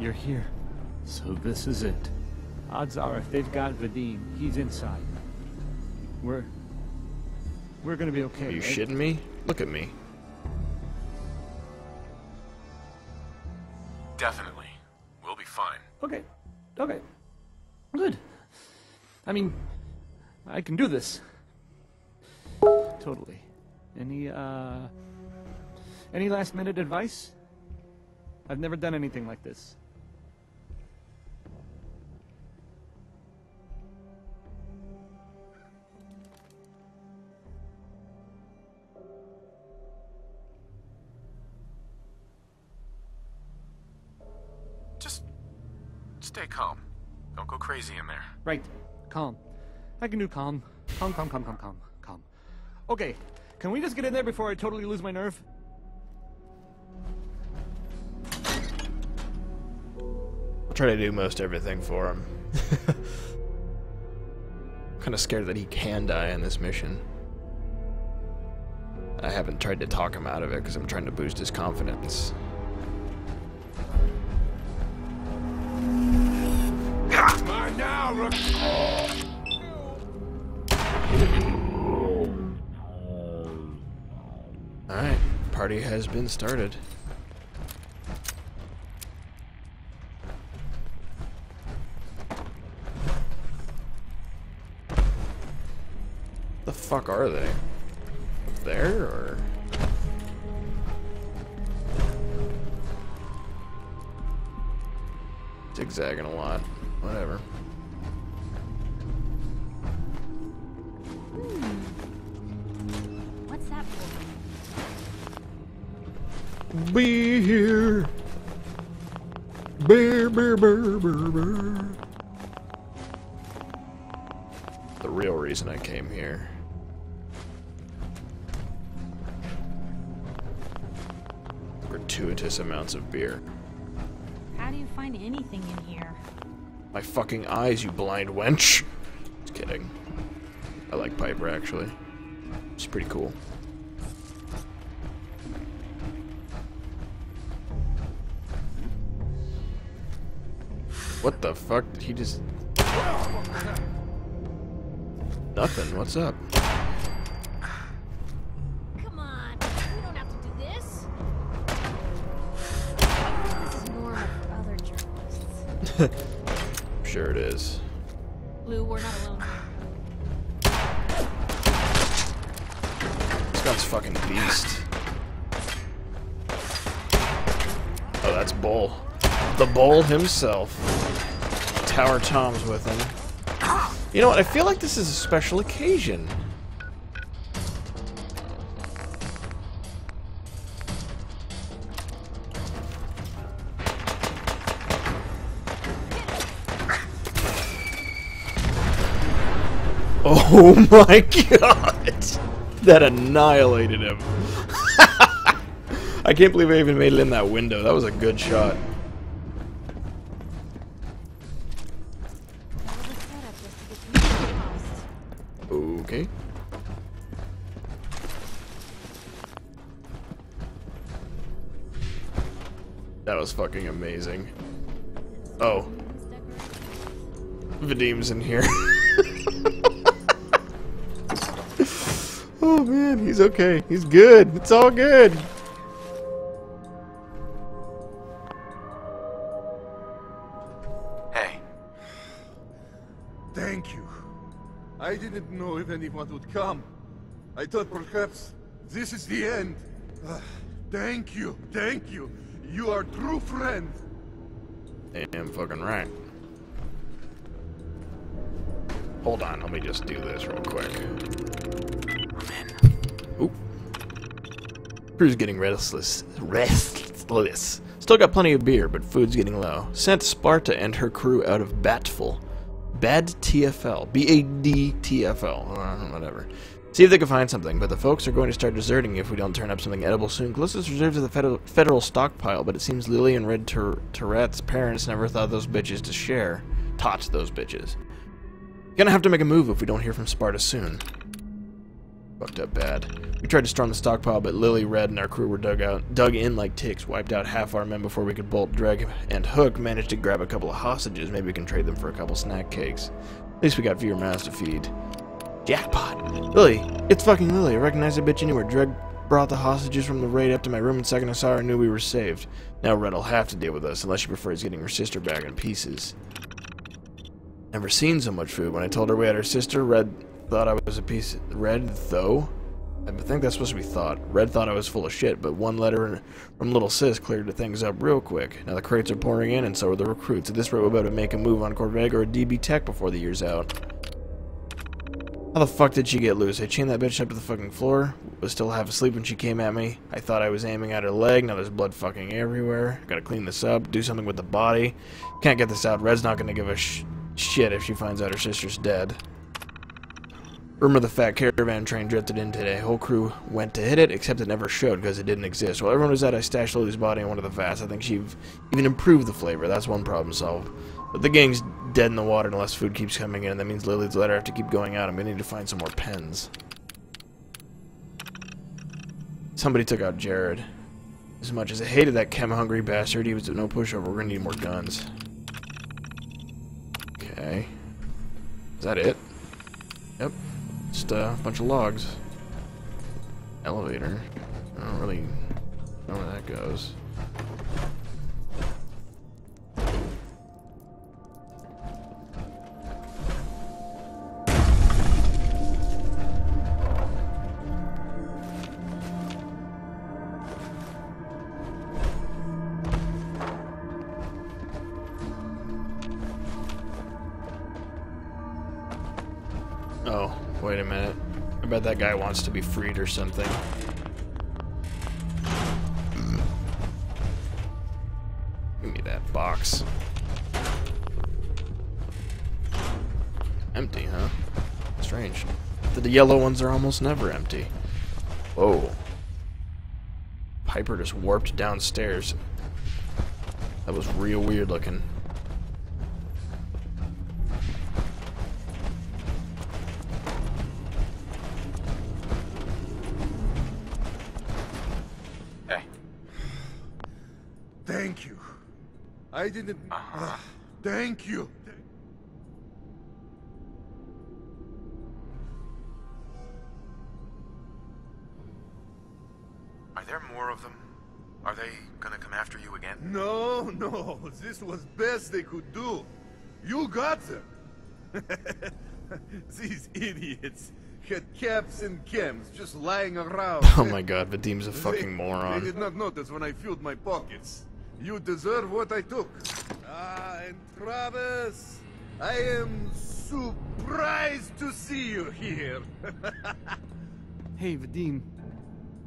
You're here. So this is it. Odds are if they've got Vadim, he's inside. We're... We're gonna be okay, Are you right? shitting me? Look at me. Definitely. We'll be fine. Okay. Okay. Good. I mean, I can do this. Totally. Any, uh... Any last minute advice? I've never done anything like this. Stay calm. Don't go crazy in there. Right. Calm. I can do calm. Calm, calm, calm, calm, calm, calm. Okay. Can we just get in there before I totally lose my nerve? I'll try to do most everything for him. kind of scared that he can die in this mission. I haven't tried to talk him out of it because I'm trying to boost his confidence. Alright, party has been started. The fuck are they? Up there or? Zigzagging a lot. Whatever. Hmm. What's that for? Be here. Bear, bear, bear, bear, bear. The real reason I came here. Gratuitous amounts of beer. How do you find anything in here? My fucking eyes, you blind wench. Just kidding. I like Piper, actually. She's pretty cool. What the fuck? Did he just... Nothing. What's up? Come on, we don't have to do this. This is normal for other journalists. sure it is. Blue, we're not alone. This gun's fucking beast. Oh, that's Bull. The Bull himself. Tower Tom's with him. You know what? I feel like this is a special occasion. Oh my god! That annihilated him. I can't believe I even made it in that window. That was a good shot. Okay. That was fucking amazing. Oh. Vadim's in here. he's okay. He's good. It's all good. Hey. Thank you. I didn't know if anyone would come. I thought perhaps this is the end. Ah, thank you, thank you. You are true friend. Damn fucking right. Hold on, let me just do this real quick. Crew's getting restless. Restless. Still got plenty of beer, but food's getting low. Sent Sparta and her crew out of Batful. Bad TFL. B-A-D-T-F-L. Uh, whatever. See if they can find something, but the folks are going to start deserting if we don't turn up something edible soon. Closest reserved to the federal, federal stockpile, but it seems Lily and Red Tur Tourette's parents never thought those bitches to share. Taught those bitches. Gonna have to make a move if we don't hear from Sparta soon. Fucked up bad. We tried to storm the stockpile, but Lily, Red, and our crew were dug out, dug in like ticks, wiped out half our men before we could bolt. Dreg and Hook managed to grab a couple of hostages. Maybe we can trade them for a couple snack cakes. At least we got fewer mouths to feed. Jackpot! Lily! It's fucking Lily. I recognize that bitch anywhere. Dreg brought the hostages from the raid up to my room, and second I saw her, knew we were saved. Now Red'll have to deal with us, unless she prefers getting her sister back in pieces. Never seen so much food. When I told her we had her sister, Red thought I was a piece. Red, though? I think that's supposed to be thought. Red thought I was full of shit, but one letter from Little Sis cleared things up real quick. Now the crates are pouring in, and so are the recruits. At this rate, we're about to make a move on Corvega or DB Tech before the year's out. How the fuck did she get loose? I chained that bitch up to the fucking floor. Was still half asleep when she came at me. I thought I was aiming at her leg. Now there's blood fucking everywhere. Gotta clean this up. Do something with the body. Can't get this out. Red's not gonna give a sh shit if she finds out her sister's dead. Rumor the fat caravan train drifted in today. Whole crew went to hit it, except it never showed because it didn't exist. While everyone was out, I stashed Lily's body in one of the vats. I think she even improved the flavor. That's one problem solved. But the gang's dead in the water unless food keeps coming in. That means Lily's letter have to keep going out. I'm gonna need to find some more pens. Somebody took out Jared. As much as I hated that chem-hungry bastard, he was no pushover. We're gonna need more guns. Okay. Is that it? Yep. Just uh, a bunch of logs. Elevator. I don't really know where that goes. Wait a minute. I bet that guy wants to be freed or something. Give me that box. Empty, huh? Strange. The yellow ones are almost never empty. Whoa. Piper just warped downstairs. That was real weird looking. Thank you. Are there more of them? Are they gonna come after you again? No, no. This was best they could do. You got them. These idiots had caps and chems just lying around. Oh my god, Vadim's a They- fucking moron. They did not notice when I filled my pockets. You deserve what I took. Ah, and Travis, I am surprised to see you here. Hey, Vadim.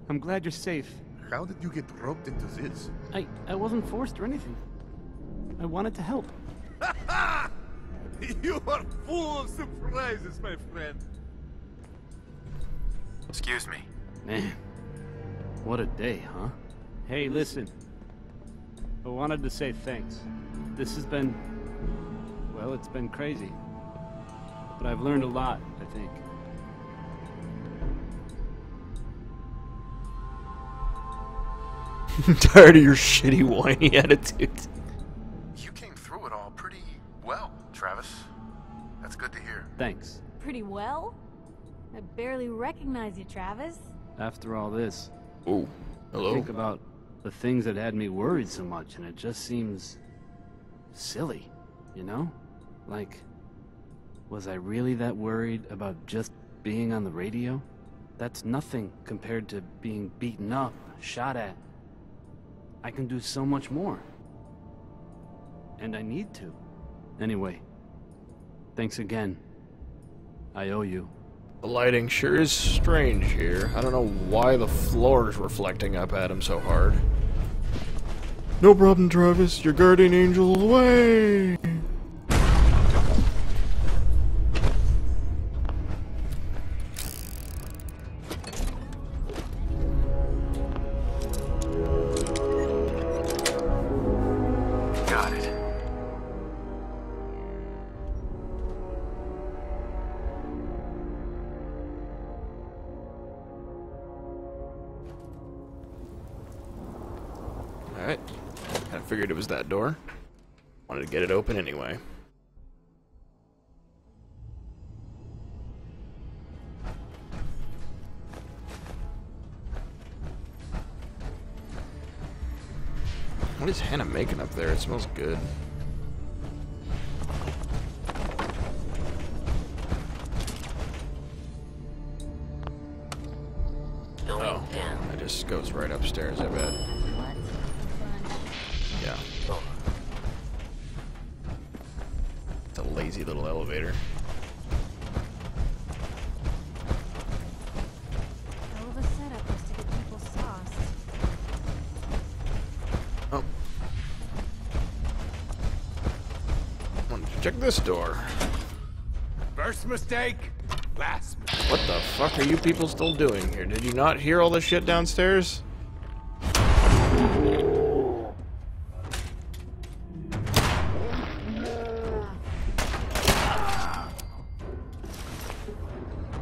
I'm glad you're safe. How did you get roped into this? I, I wasn't forced or anything. I wanted to help. you are full of surprises, my friend. Excuse me. Man, what a day, huh? Hey, listen. I wanted to say thanks. This has been... Well, it's been crazy. But I've learned a lot, I think. I'm tired of your shitty, whiny attitude. You came through it all pretty well, Travis. That's good to hear. Thanks. Pretty well? I barely recognize you, Travis. After all this... Oh, hello? Think about the things that had me worried so much, and it just seems... silly, you know? Like, was I really that worried about just being on the radio? That's nothing compared to being beaten up, shot at. I can do so much more. And I need to. Anyway, thanks again. I owe you. The lighting sure is strange here. I don't know why the floor is reflecting up at him so hard. No problem, Travis. Your guardian angel away. Get it open anyway. What is Hannah making up there? It smells good. Check this door. First mistake, last mistake. What the fuck are you people still doing here? Did you not hear all the shit downstairs?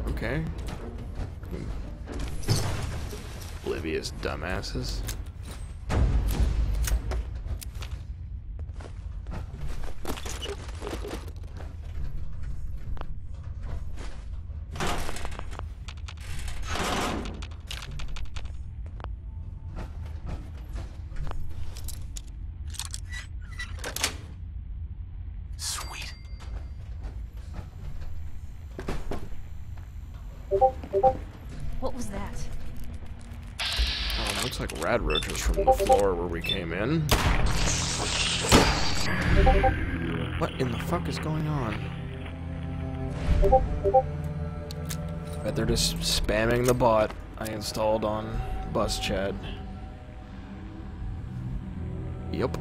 Okay. Oblivious dumbasses. Came in. What in the fuck is going on? Bet they're just spamming the bot I installed on Bus Chat. Yep.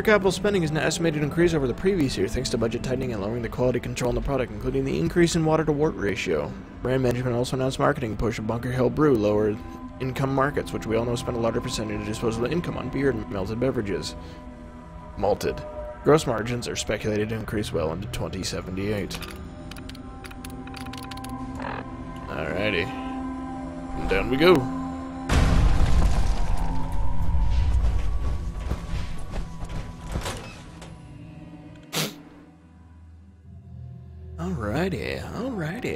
Year capital spending is now estimated to increase over the previous year thanks to budget tightening and lowering the quality control on the product, including the increase in water to wort ratio. Brand management also announced marketing push of Bunker Hill Brew lower income markets, which we all know spend a larger percentage of disposable income on beer and melted beverages. Malted. Gross margins are speculated to increase well into 2078. Alrighty. And down we go. Fuck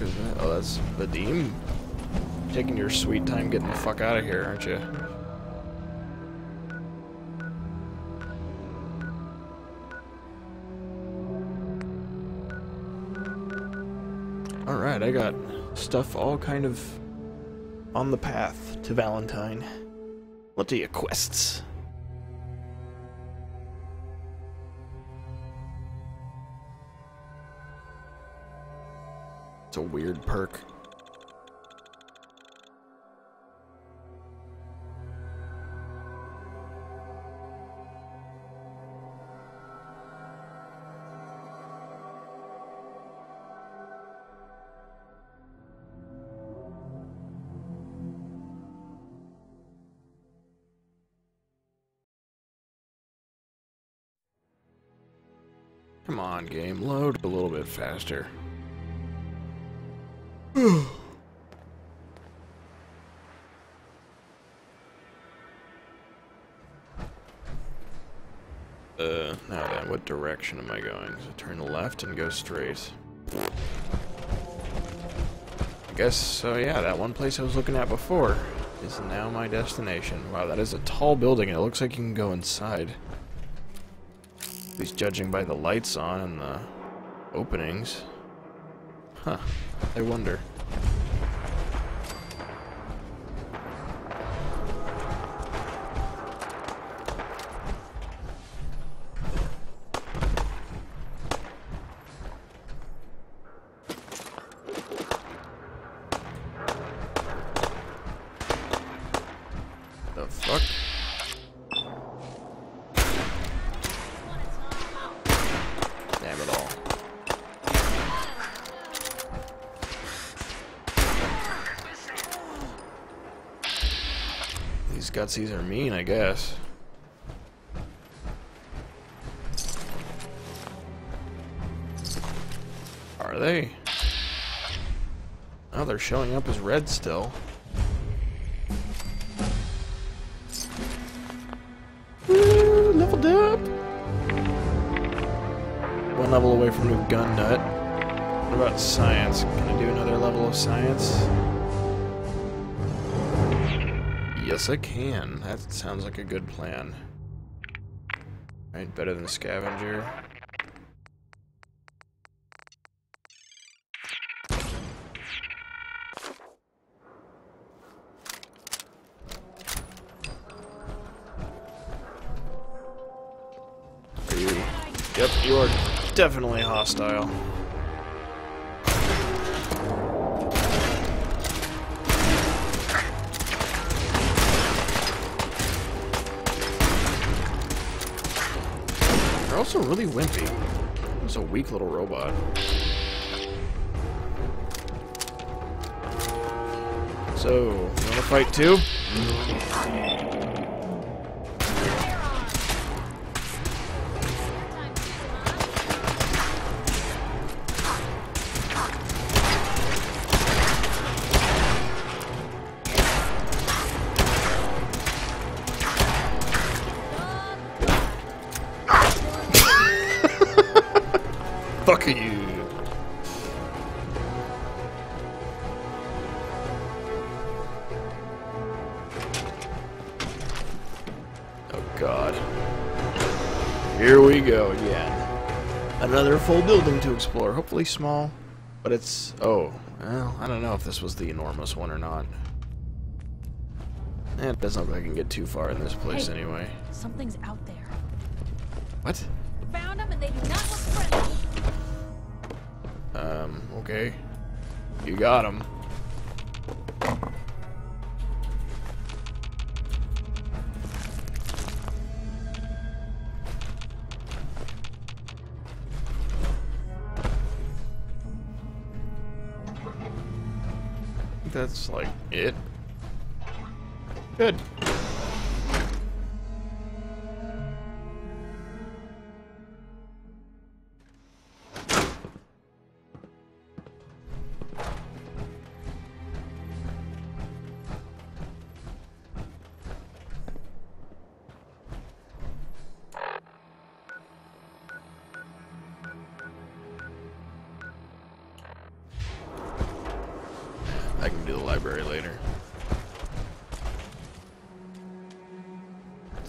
is that? Oh, that's Vadim. Taking your sweet time getting the fuck out of here, aren't you? Alright, I got stuff all kind of on the path to Valentine. What are your quests? It's a weird perk. Load a little bit faster. Uh, now then, what direction am I going? So turn left and go straight. I guess, so yeah, that one place I was looking at before is now my destination. Wow, that is a tall building, and it looks like you can go inside. At least judging by the lights on and the openings. Huh, I wonder. These gutsies are mean, I guess. Are they? Oh, they're showing up as red still. Leveled up! One level away from new gun nut. What about science? Can I do another level of science? Yes, I can. That sounds like a good plan. Right, better than scavenger. Are you? Yep, you are definitely hostile. Also really wimpy. It's a weak little robot. So, you wanna fight too? Building to explore. Hopefully small, but it's... Oh, well, I don't know if this was the enormous one or not. Eh, it doesn't look like I can get too far in this place Hey. anyway. Something's out there. What? Found them and they do not look friendly. Um, okay. You got him. Good.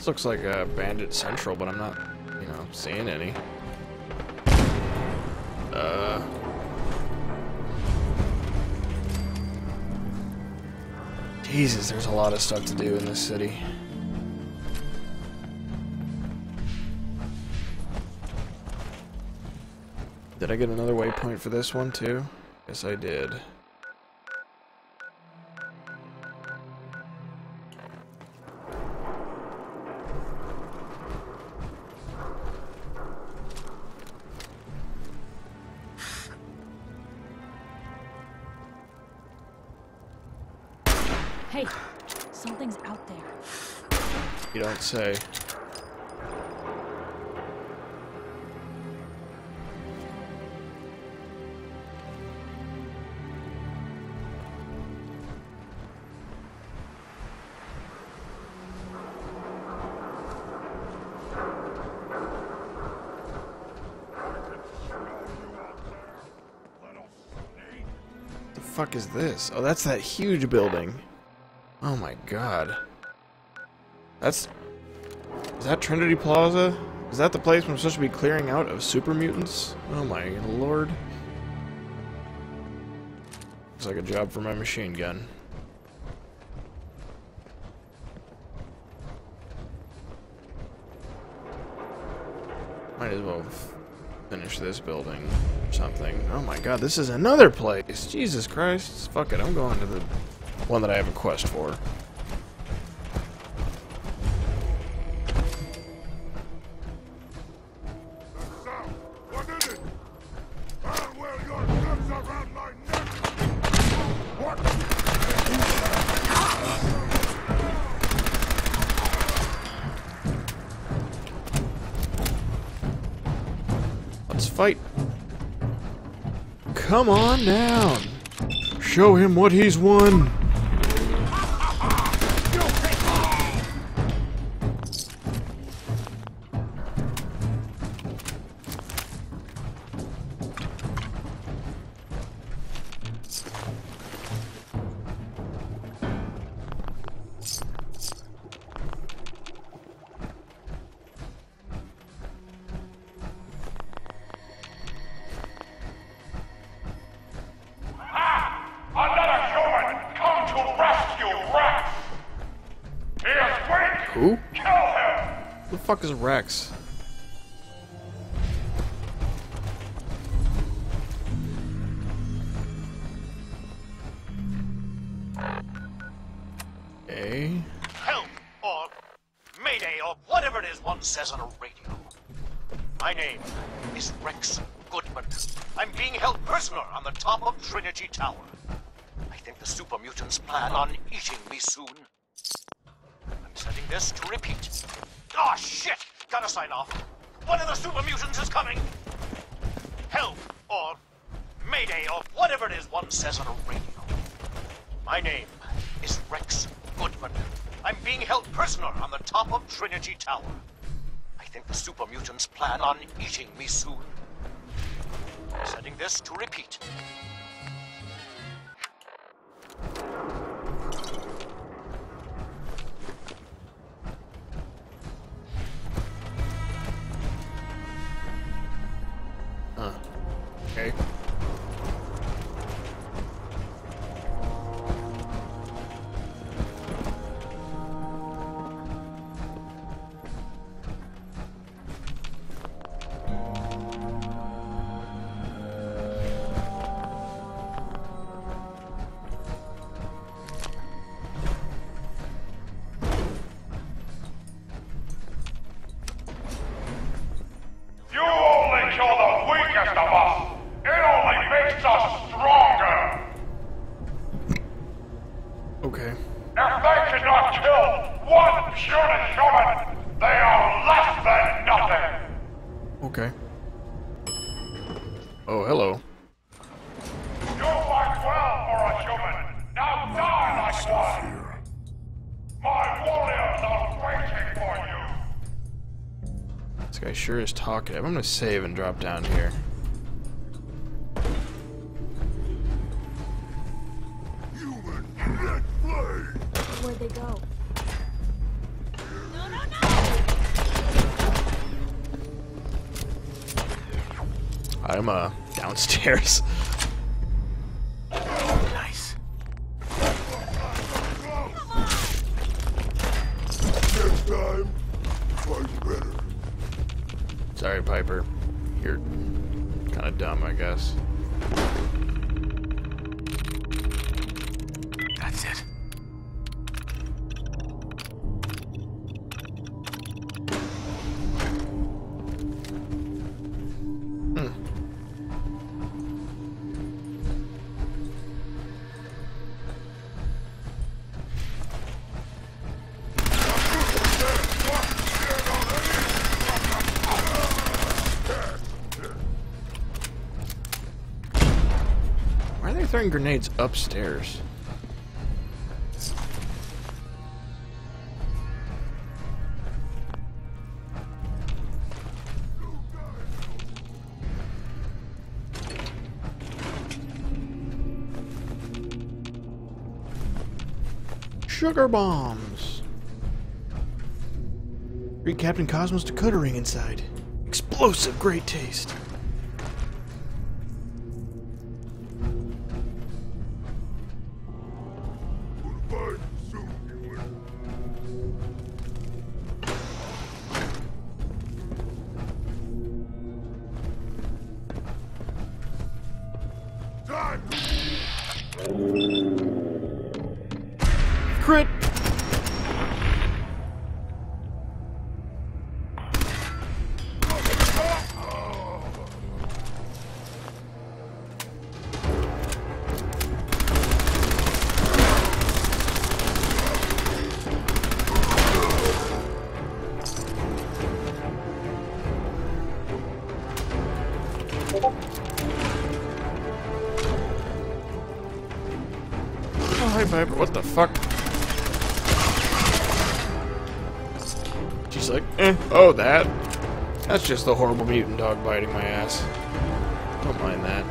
Looks like a Bandit Central, but I'm not, you know, seeing any. Uh. Jesus, there's a lot of stuff to do in this city. Did I get another waypoint for this one too? Yes, I did. Hey, something's out there. You don't say. The fuck is this? Oh, that's that huge building. Oh my god. That's... Is that Trinity Plaza? Is that the place I'm supposed to be clearing out of super mutants? Oh my lord. Looks like a job for my machine gun. Might as well finish this building or something. Oh my god, this is another place! Jesus Christ. Fuck it, I'm going to the one that I have a quest for. Let's fight. Come on down. Show him what he's won. The eating me soon. I'm setting this to repeat. Okay. Oh, hello. You fight well for a human. Now die like one. My warriors are waiting for you. This guy sure is talkative. I'm gonna save and drop down here. Where'd they go? I'm uh downstairs. Throwing grenades upstairs? Sugar bombs. Read Captain Cosmos decoder ring inside. Explosive, great taste. The horrible mutant dog biting my ass. Don't mind that.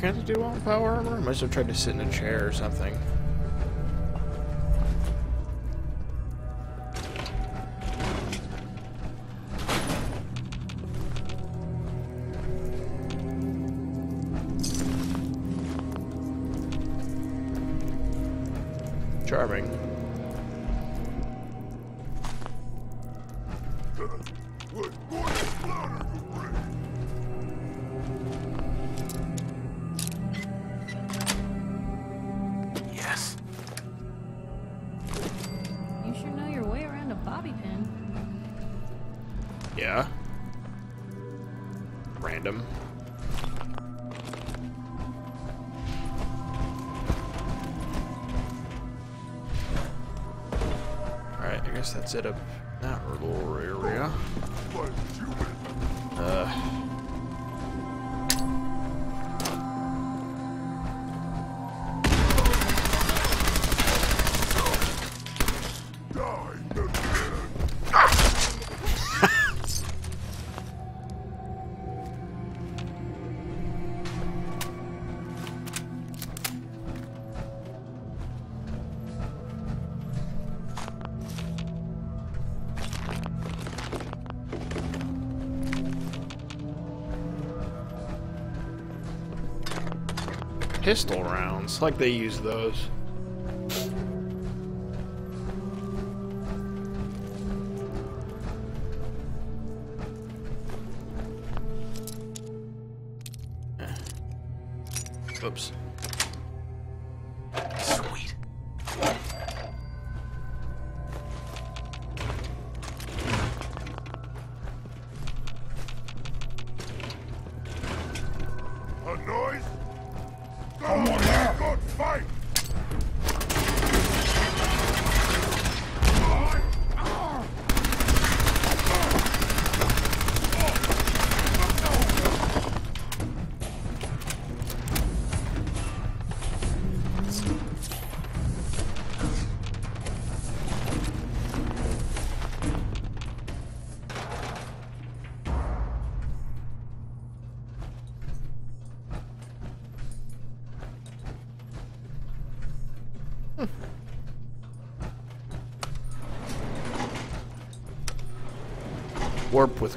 Can't I do on power armor? I must have tried to sit in a chair or something. Pistol rounds, like they use those.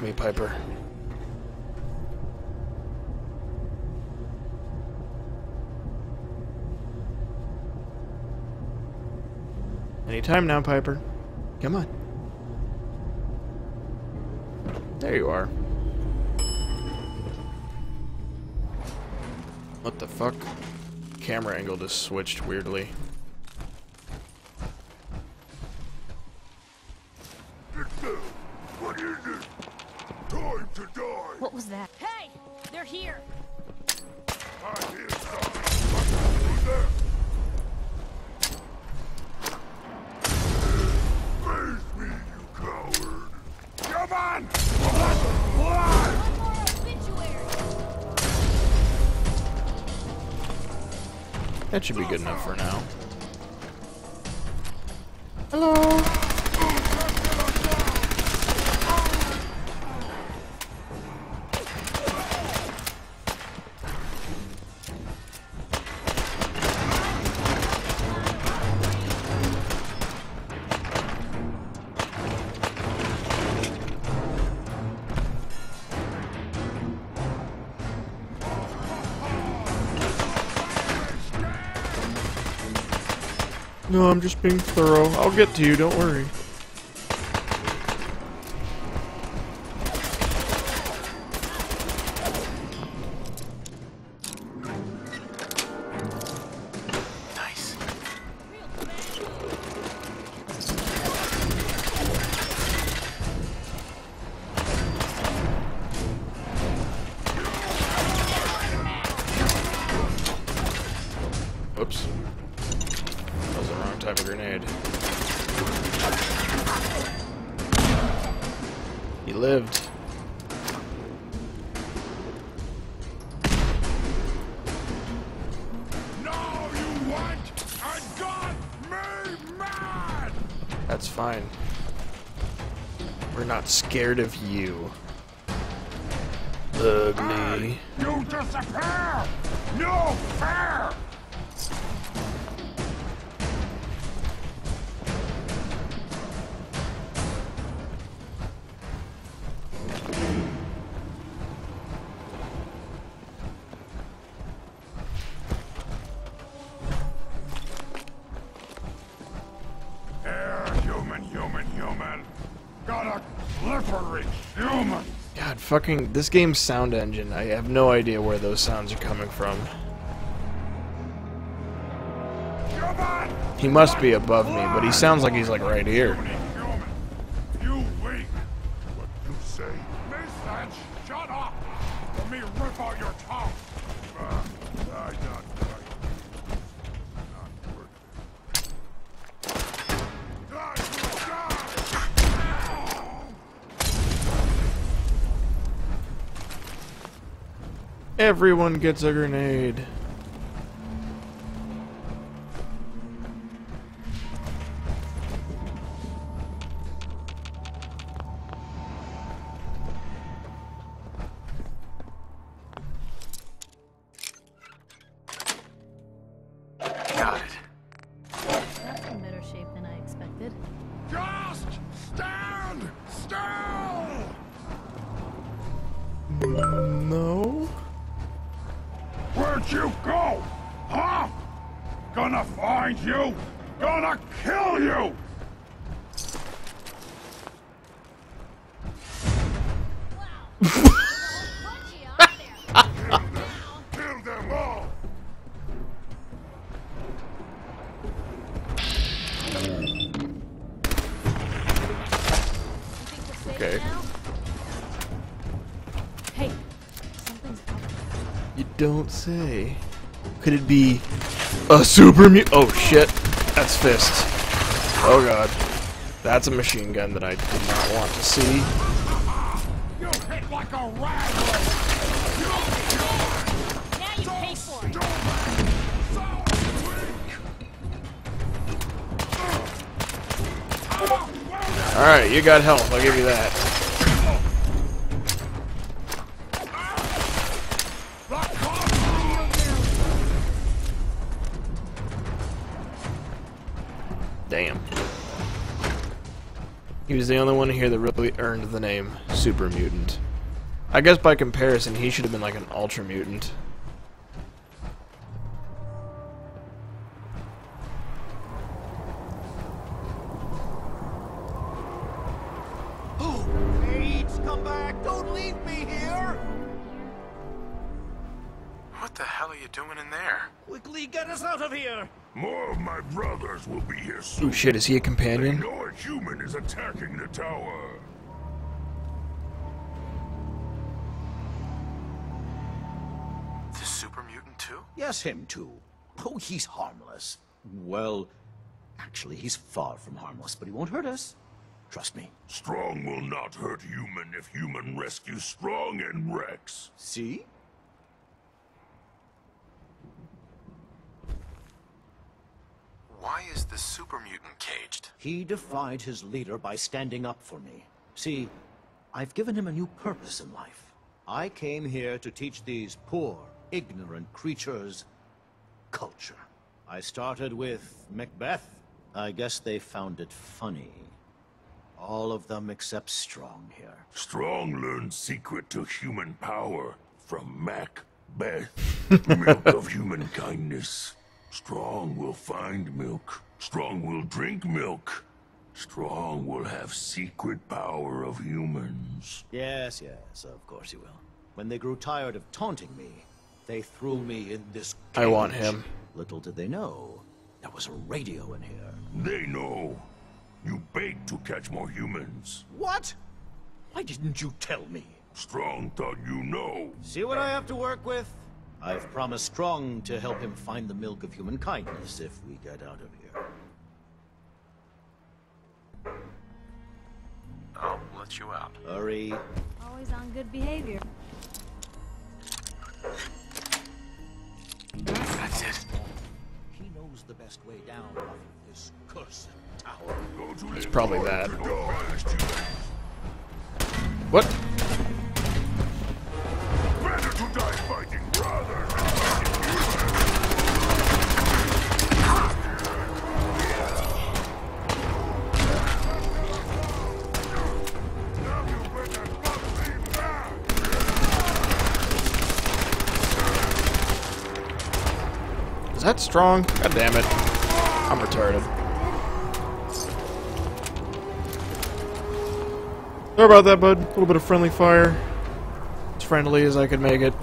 With me, Piper. Anytime now, Piper. Come on. There you are. What the fuck? Camera angle just switched weirdly. Should be good enough for now. No, I'm just being thorough. I'll get to you, don't worry. Scared of fucking this game's sound engine. I have no idea where those sounds are coming from. He must be above me, but he sounds like he's like right here. Everyone gets a grenade. Say. Could it be a super mu- Oh shit. That's Fist. Oh god. That's a machine gun that I did not want to see. You hit like a rag Now you pay for it. Alright, you got health. I'll give you that. Earned the name Super Mutant. I guess by comparison, he should have been like an Ultra Mutant. Aids, come back! Don't leave me here! What the hell are you doing in there? Quickly get us out of here! More of my brothers will be here soon. Ooh shit, is he a companion? They know human is attacking the tower. Too? Him too. Oh, he's harmless. Well, actually, he's far from harmless, but he won't hurt us. Trust me. Strong will not hurt human if human rescues Strong and Rex. See? Why is the super mutant caged? He defied his leader by standing up for me. See, I've given him a new purpose in life. I came here to teach these poor, ignorant creatures culture. I started with Macbeth. I guess they found it funny. All of them except Strong here. Strong learned secret to human power from Macbeth, milk of human kindness. Strong will find milk. Strong will drink milk. Strong will have secret power of humans. Yes, yes, of course he will. When they grew tired of taunting me, they threw me in this I want him. Little did they know, there was a radio in here. They know. You begged to catch more humans. What? Why didn't you tell me? Strong thought you know. See what I have to work with? I've promised Strong to help him find the milk of human kindness if we get out of here. I'll let you out. Hurry. Always on good behavior. That's it. He knows the best way down off of this cursed tower. It's probably that. What? Better to die fighting brothers Is that strong? God damn it. I'm retarded. Sorry about that, bud. A little bit of friendly fire. As friendly as I could make it.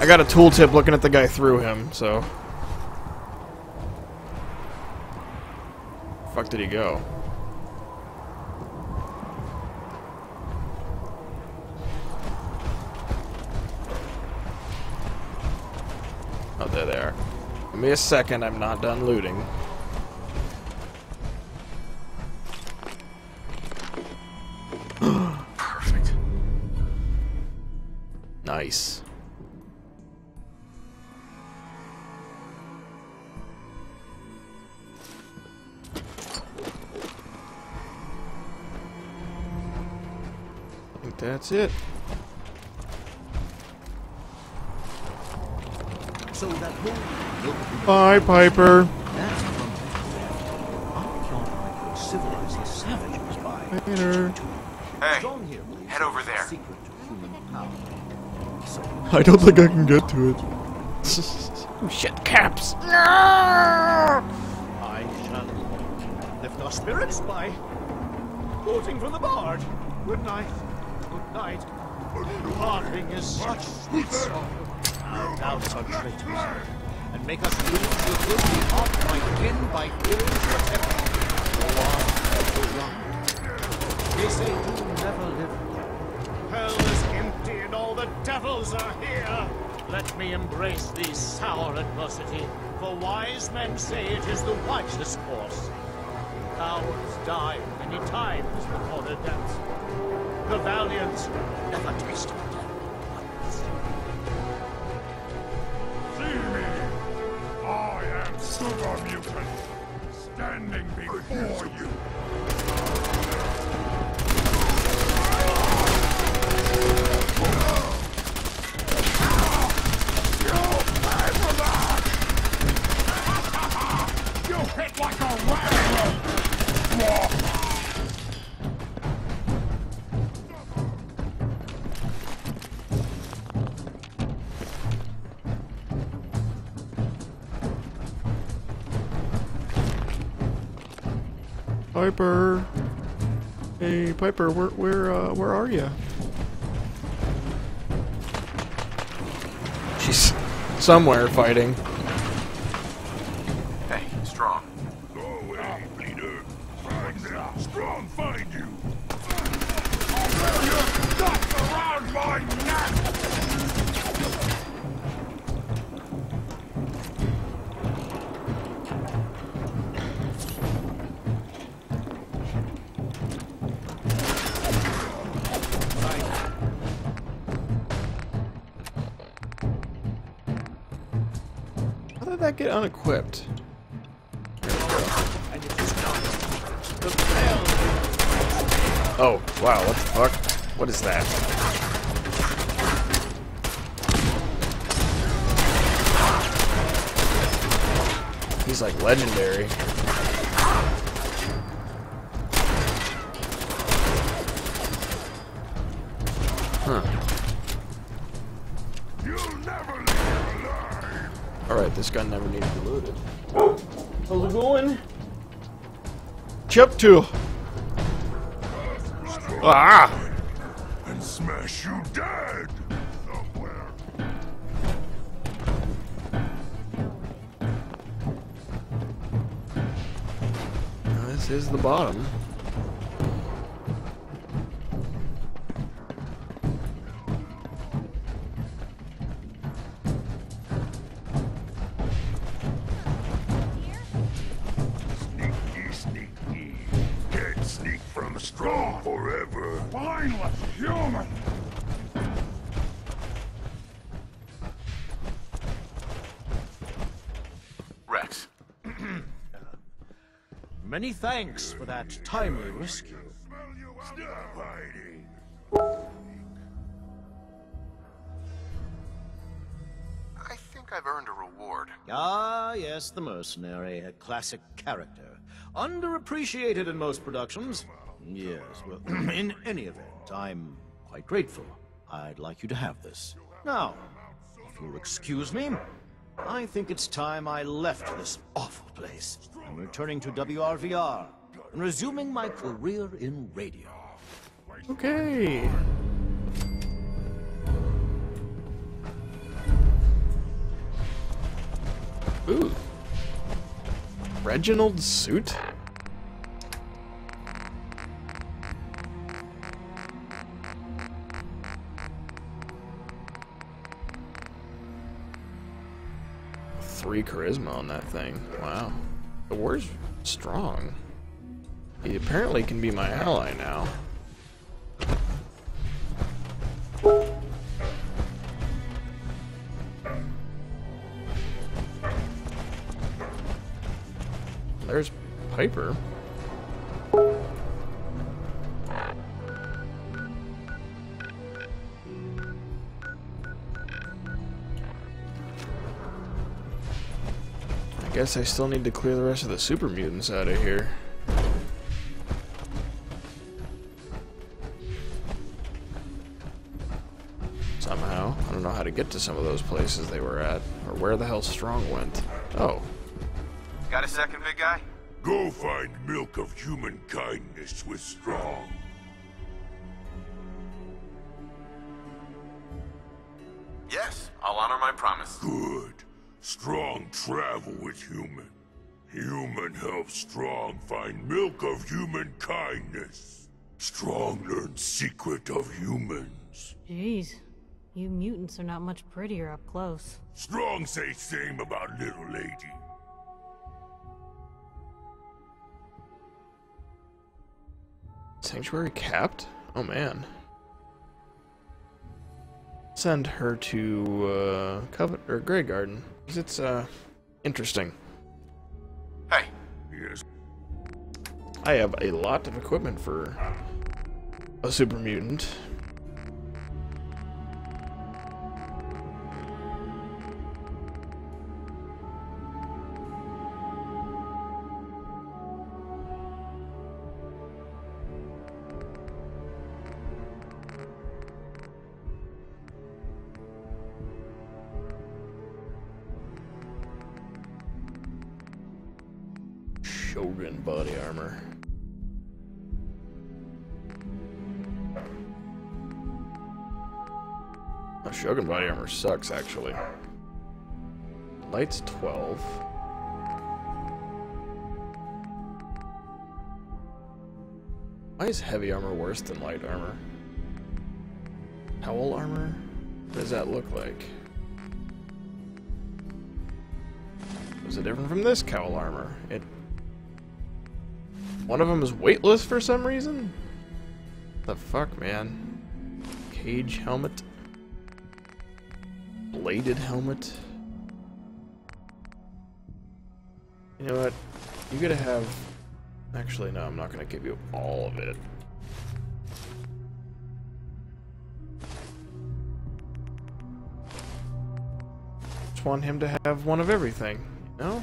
I got a tooltip looking at the guy through him, so... Fuck did he go? Give me a second, I'm not done looting. Perfect. Nice. I think that's it. So that whole Bye, Piper. That's from Archaeological civilized savages by Later. Hey, head over there. secret to human power. So I don't think I can get to it. oh shit, caps. I shall lift our spirits by quoting from the bard. Good night. Good night. Parting is such sweet sorrow. Doubts are traitors, and make us lose the good we oft might win by fearing protection. Go on, go young. They say you never live. Hell is empty and all the devils are here. Let me embrace the sour adversity, for wise men say it is the wisest course. Cowards die many times before their deaths. The valiant never taste standing before you. Where where uh where are you? She's somewhere fighting. Chip 2. Many thanks for that timely rescue. Stop hiding. I think I've earned a reward. Ah, yes, the mercenary, a classic character. Underappreciated in most productions. Yes, well, in any event, I'm quite grateful. I'd like you to have this. Now, if you'll excuse me, I think it's time I left this awful place. I'm returning to WRVR and resuming my career in radio. Okay. Ooh. Reginald's suit? Three charisma on that thing. Wow. The war's strong. He apparently can be my ally now. There's Piper. Guess I still need to clear the rest of the super mutants out of here. Somehow. I don't know how to get to some of those places they were at, or where the hell Strong went. Oh. Got a second, big guy? Go find milk of human kindness with Strong. Yes, I'll honor my promise. Good. Strong travel with human. Human helps Strong find milk of human kindness. Strong learns secret of humans. Jeez, you mutants are not much prettier up close. Strong say same about little lady. Sanctuary capped? Oh man. Send her to uh, Covet or Graygarden. 'Cause It's uh interesting. Hey. Yes. I have a lot of equipment for a super mutant. Sucks, actually. Light's 12. Why is heavy armor worse than light armor? Cowl armor? What does that look like? Is it different from this cowl armor? It. One of them is weightless for some reason? The fuck, man? Cage helmet? Bladed helmet? You know what? You gotta have. Actually, no, I'm not gonna give you all of it. Just want him to have one of everything, you know?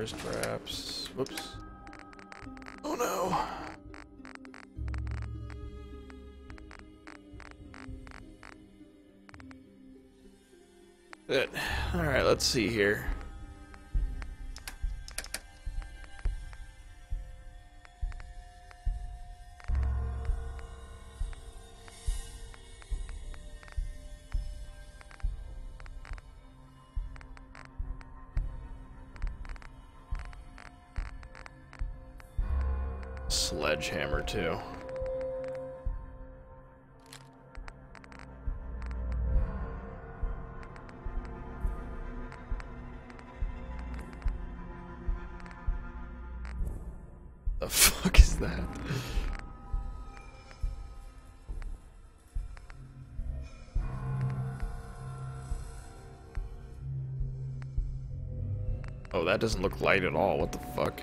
Wrist wraps. Whoops. Oh no. Good. Alright, let's see here. Sledgehammer, too. The fuck is that? Oh, that doesn't look light at all. What the fuck?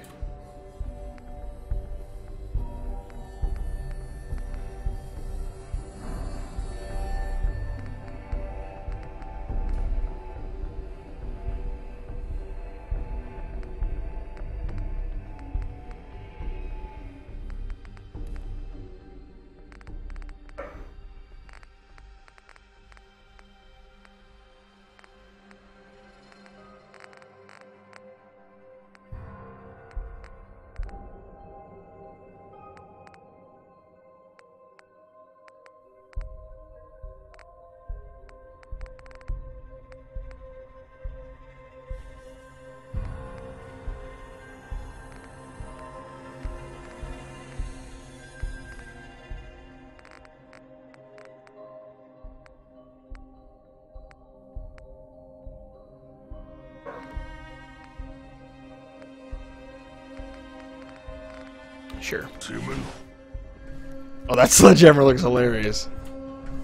That sledgehammer looks hilarious.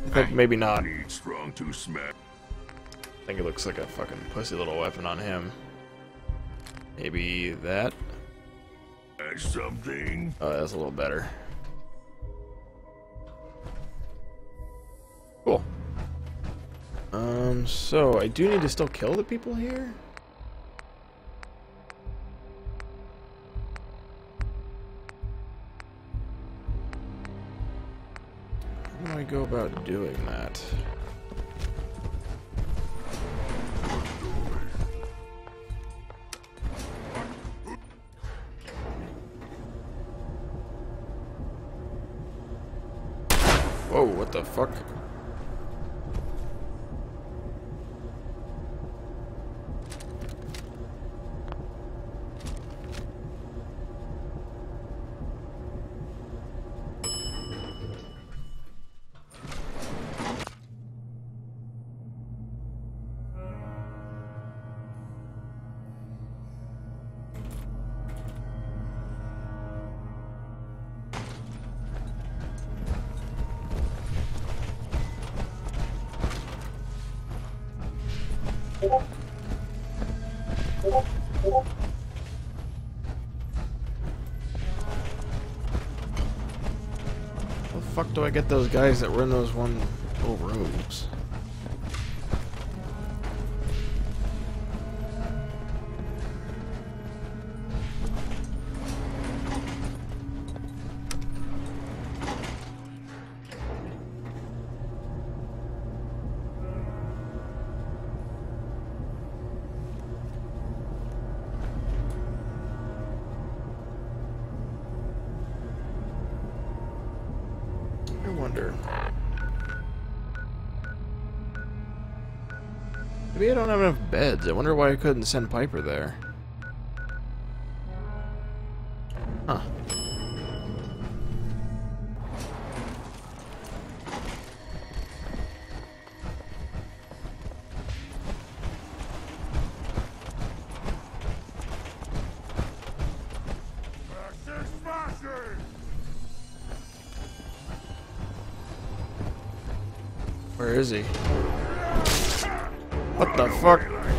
I think maybe not. Need strong to smack. I think it looks like a fucking pussy little weapon on him. Maybe that. That's something. Oh, that's a little better. Cool. Um, so I do need to still kill the people here? Doing that? Whoa, what the fuck? Do I get those guys that were in those one little rooms? Wonder why I couldn't send Piper there. Huh. Where is he? What the fuck?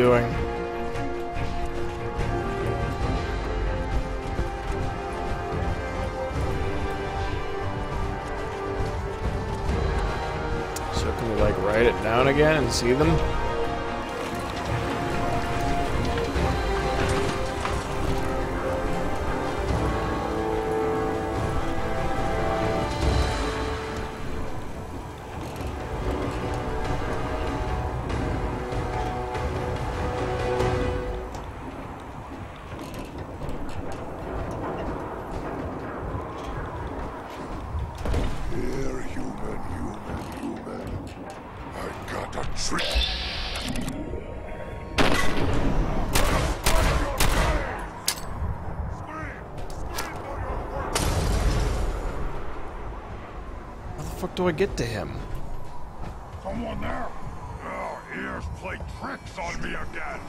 Doing? So can we like write it down again and see them? Get to him? Someone there? Our ears play tricks on me again.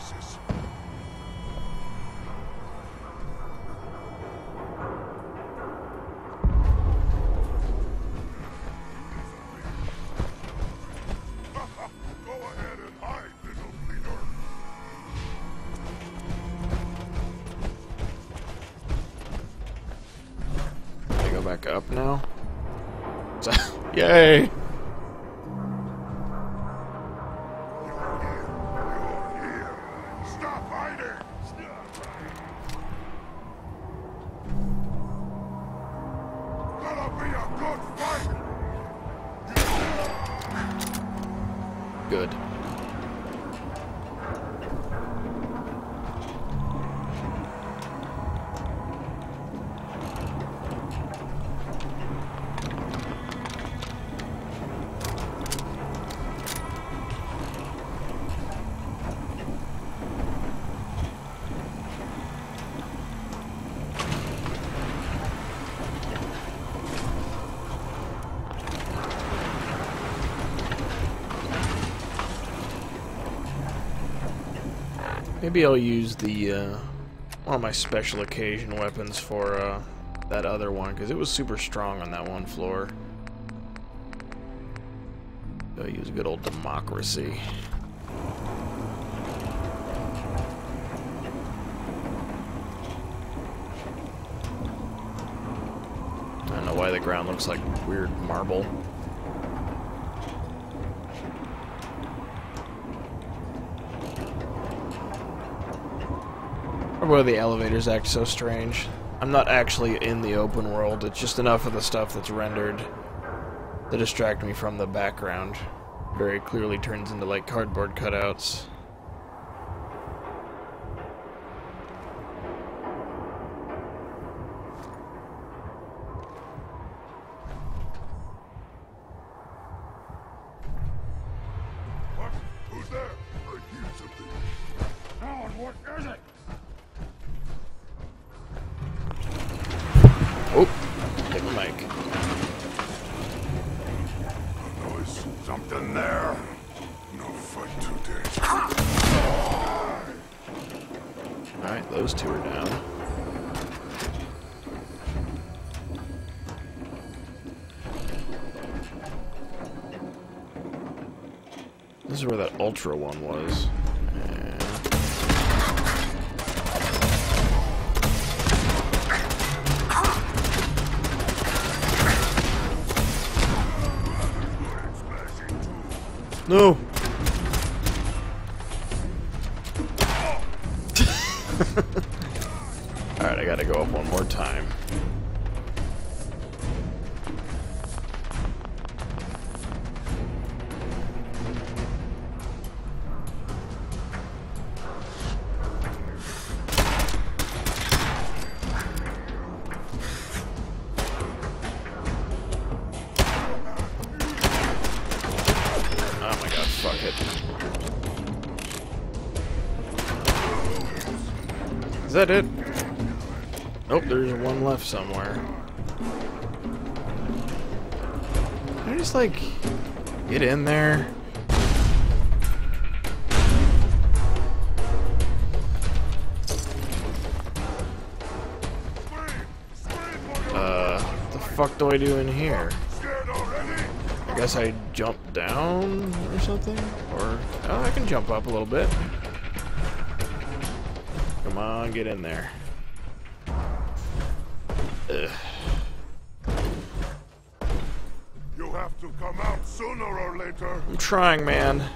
Yay! Maybe I'll use the, uh, one of my special occasion weapons for, uh, that other one, because it was super strong on that one floor. I'll use a good old democracy. I don't know why the ground looks like weird marble. Why the elevators act so strange. I'm not actually in the open world, it's just enough of the stuff that's rendered to distract me from the background. Very clearly turns into like cardboard cutouts. Who's there? I hear something. Alan, what is it? Ultra one was. That it? Nope, there's one left somewhere. Can I just like get in there? Uh, what the fuck do I do in here? I guess I jump down or something? Or, oh, I can jump up a little bit. On, get in there. Ugh. You have to come out sooner or later. I'm trying, man.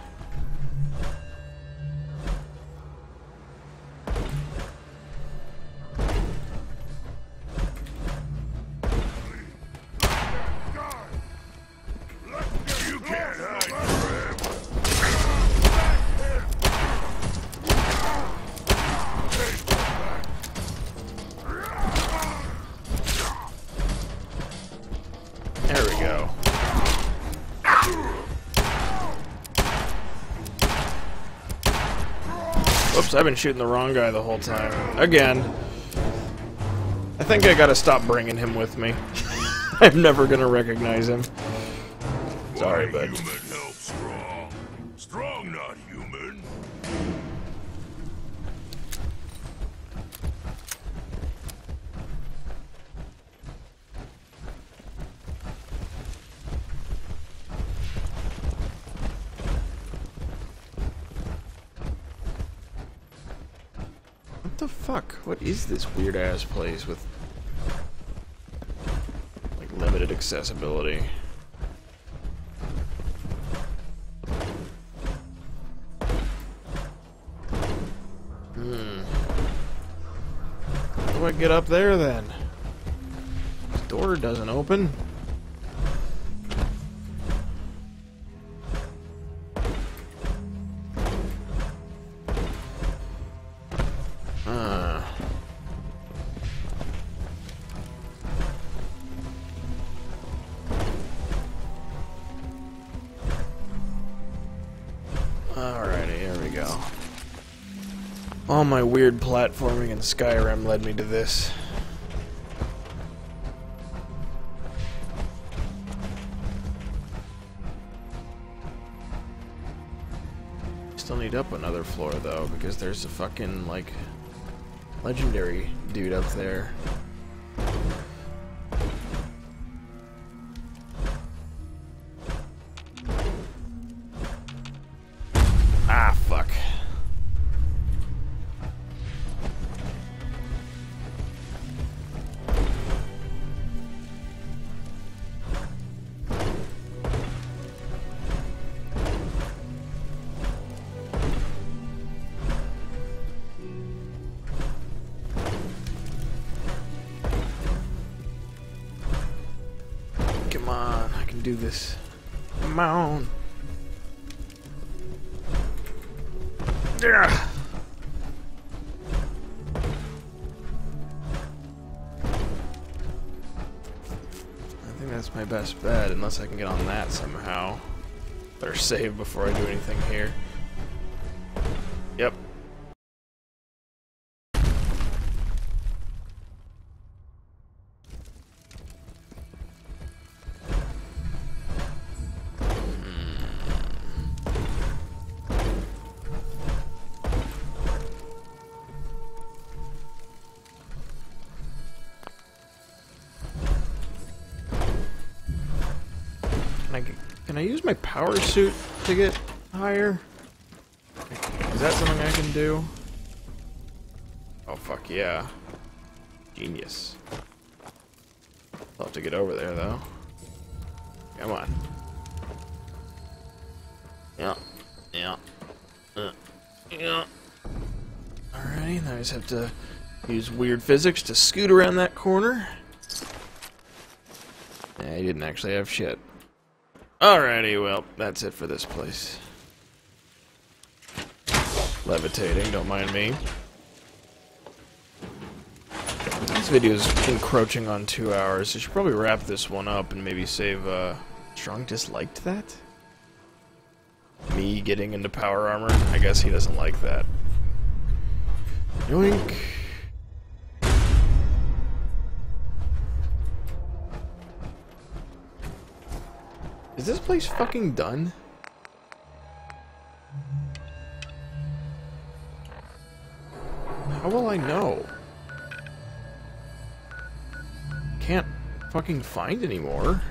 I've been shooting the wrong guy the whole time. Again. I think I gotta stop bringing him with me. I'm never gonna recognize him. Sorry, bud. This weird ass place with like limited accessibility? Hmm. How do I get up there then? This door doesn't open. Weird platforming in Skyrim led me to this. Still need up another floor though, because there's a fucking like legendary dude up there. Unless I can get on that somehow. Better save before I do anything here. Power suit to get higher? Is that something I can do? Oh, fuck yeah. Genius. I'll have to get over there, though. Come on. Yeah. Yeah. Uh, yeah. Alrighty, now I just have to use weird physics to scoot around that corner. Yeah, he didn't actually have shit. Alrighty, well, that's it for this place. Levitating, don't mind me. This video is encroaching on two hours. I should probably wrap this one up and maybe save, uh... Strong disliked that? Me getting into power armor? I guess he doesn't like that. Yoink. Is this place fucking done? How will I know? Can't fucking find anymore.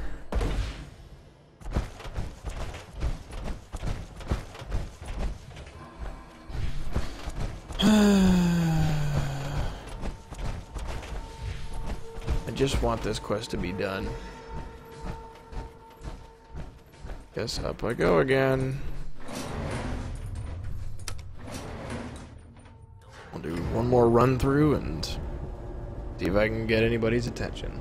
I just want this quest to be done. Guess up I go again. I'll do one more run through and see if I can get anybody's attention.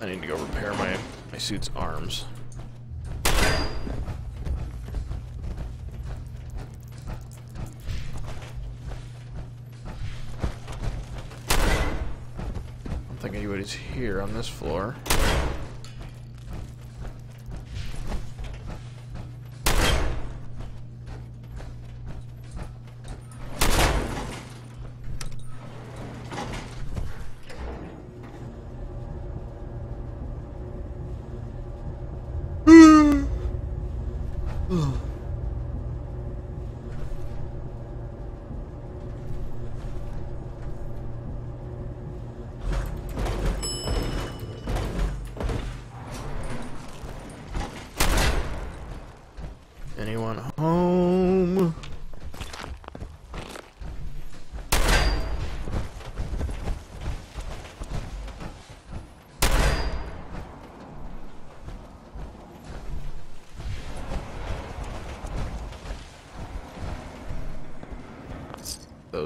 I need to go repair my, my suit's arms. Anybody's here on this floor.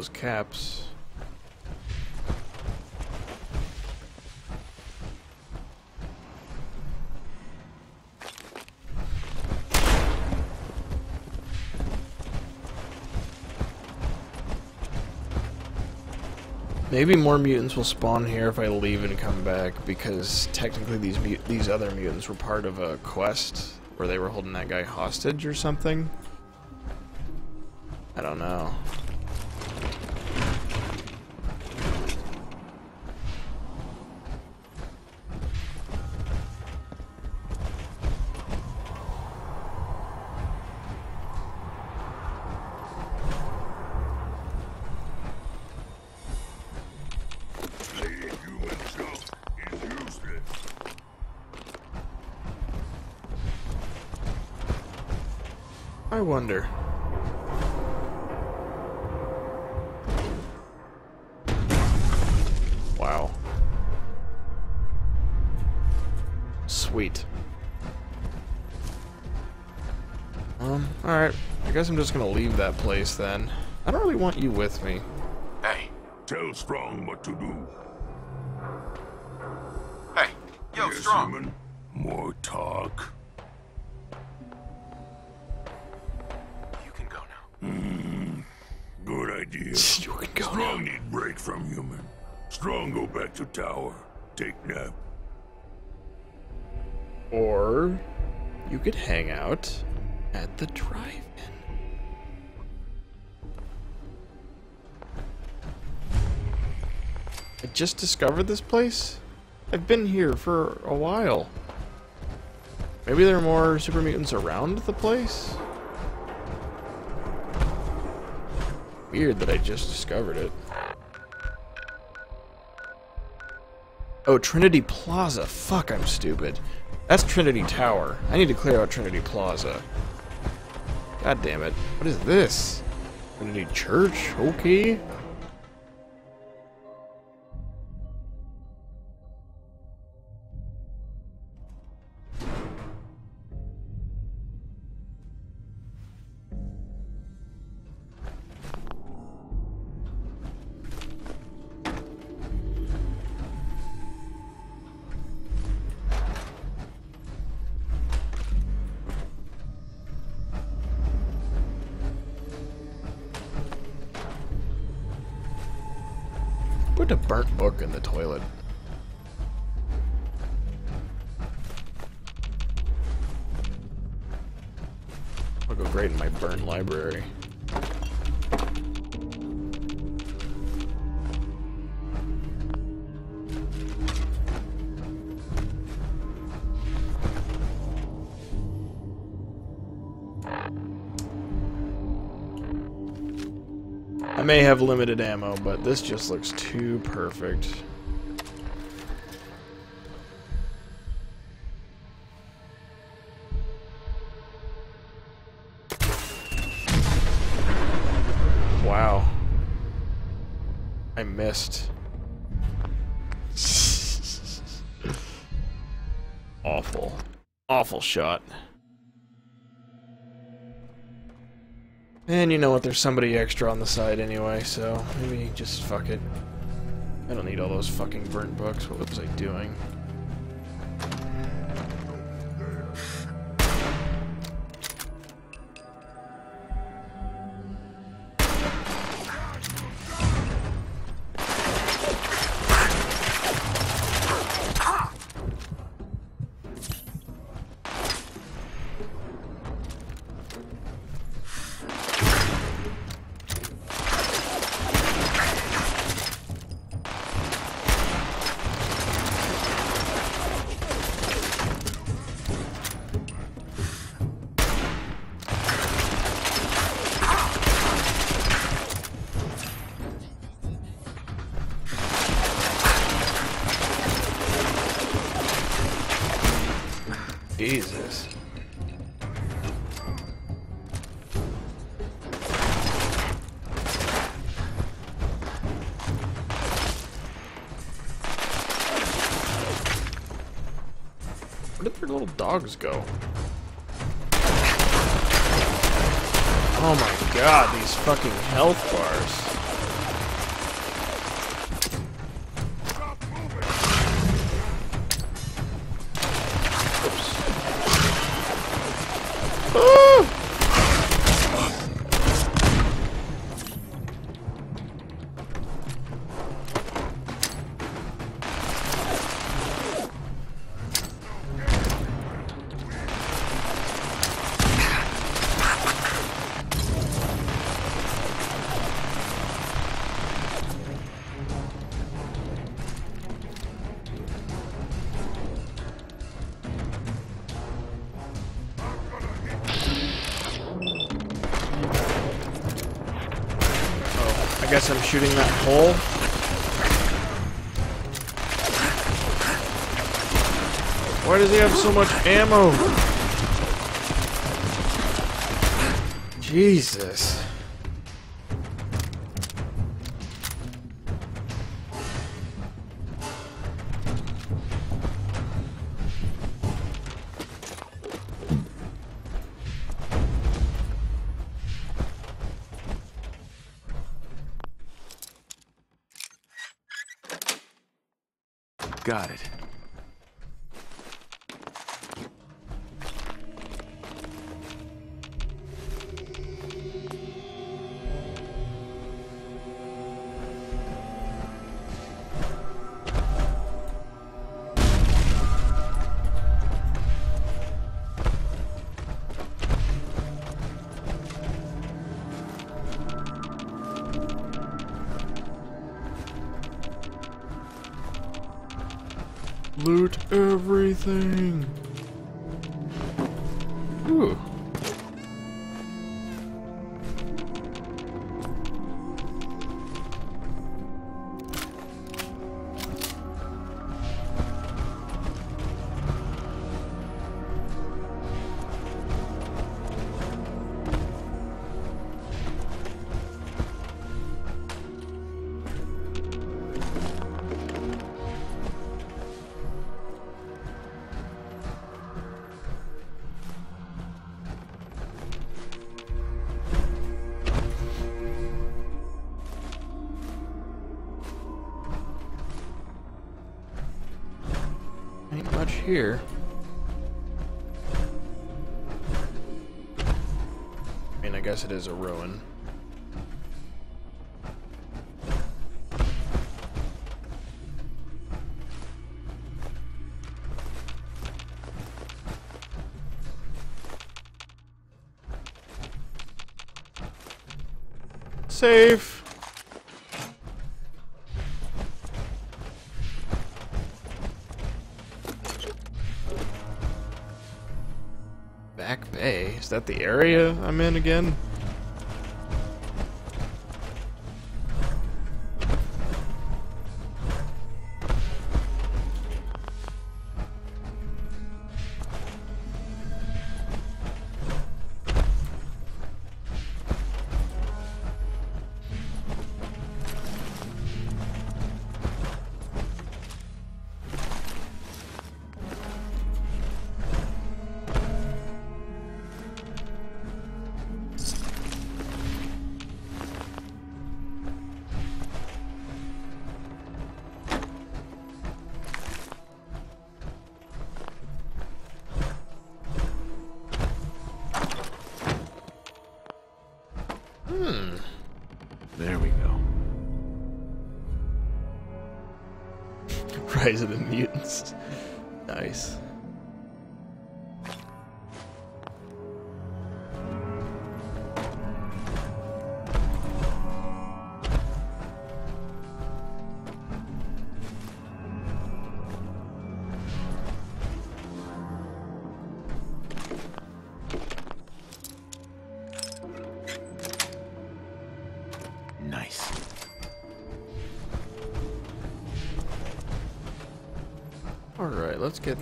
Those caps. Maybe more mutants will spawn here if I leave and come back, because technically these these other mutants were part of a quest where they were holding that guy hostage or something. I don't know. That place then. I don't really want you with me. Hey, tell Strong what to do. Hey, yo, yes, Strong. Human. More talk. You can go now. Hmm. Good idea. You can go Strong need break from human. Strong go back to tower. Take nap. Or you could hang out at the drive-in. Just discovered this place? I've been here for a while. Maybe there are more super mutants around the place? Weird that I just discovered it. Oh, Trinity Plaza. Fuck, I'm stupid. That's Trinity Tower. I need to clear out Trinity Plaza. God damn it. What is this? Trinity Church? Okay. Have limited ammo, but this just looks too perfect. Wow. I missed. Awful. Awful shot. And you know what, there's somebody extra on the side anyway, so maybe just fuck it. I don't need all those fucking burnt books. What was I doing? Dogs go? Oh my god, these fucking health bars. much ammo. Jesus. guess it is a ruin. Save. the area I'm in again?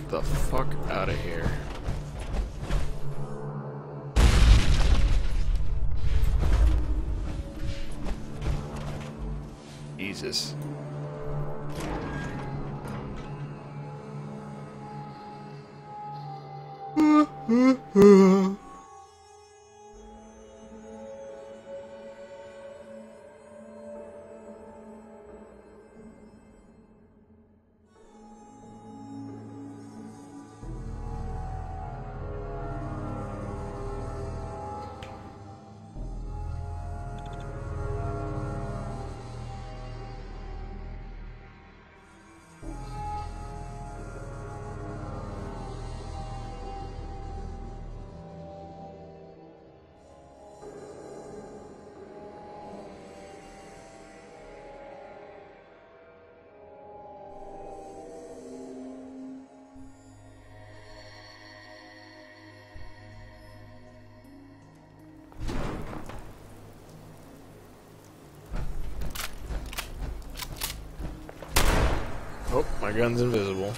the fuck? Guns invisible.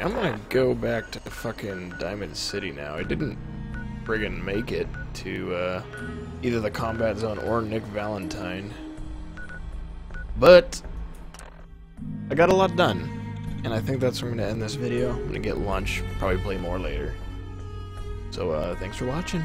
I'm gonna go back to fucking Diamond City now. I didn't friggin' make it to uh, either the combat zone or Nick Valentine. But I got a lot done. And I think that's where I'm gonna end this video. I'm gonna get lunch, probably play more later. So uh, thanks for watching.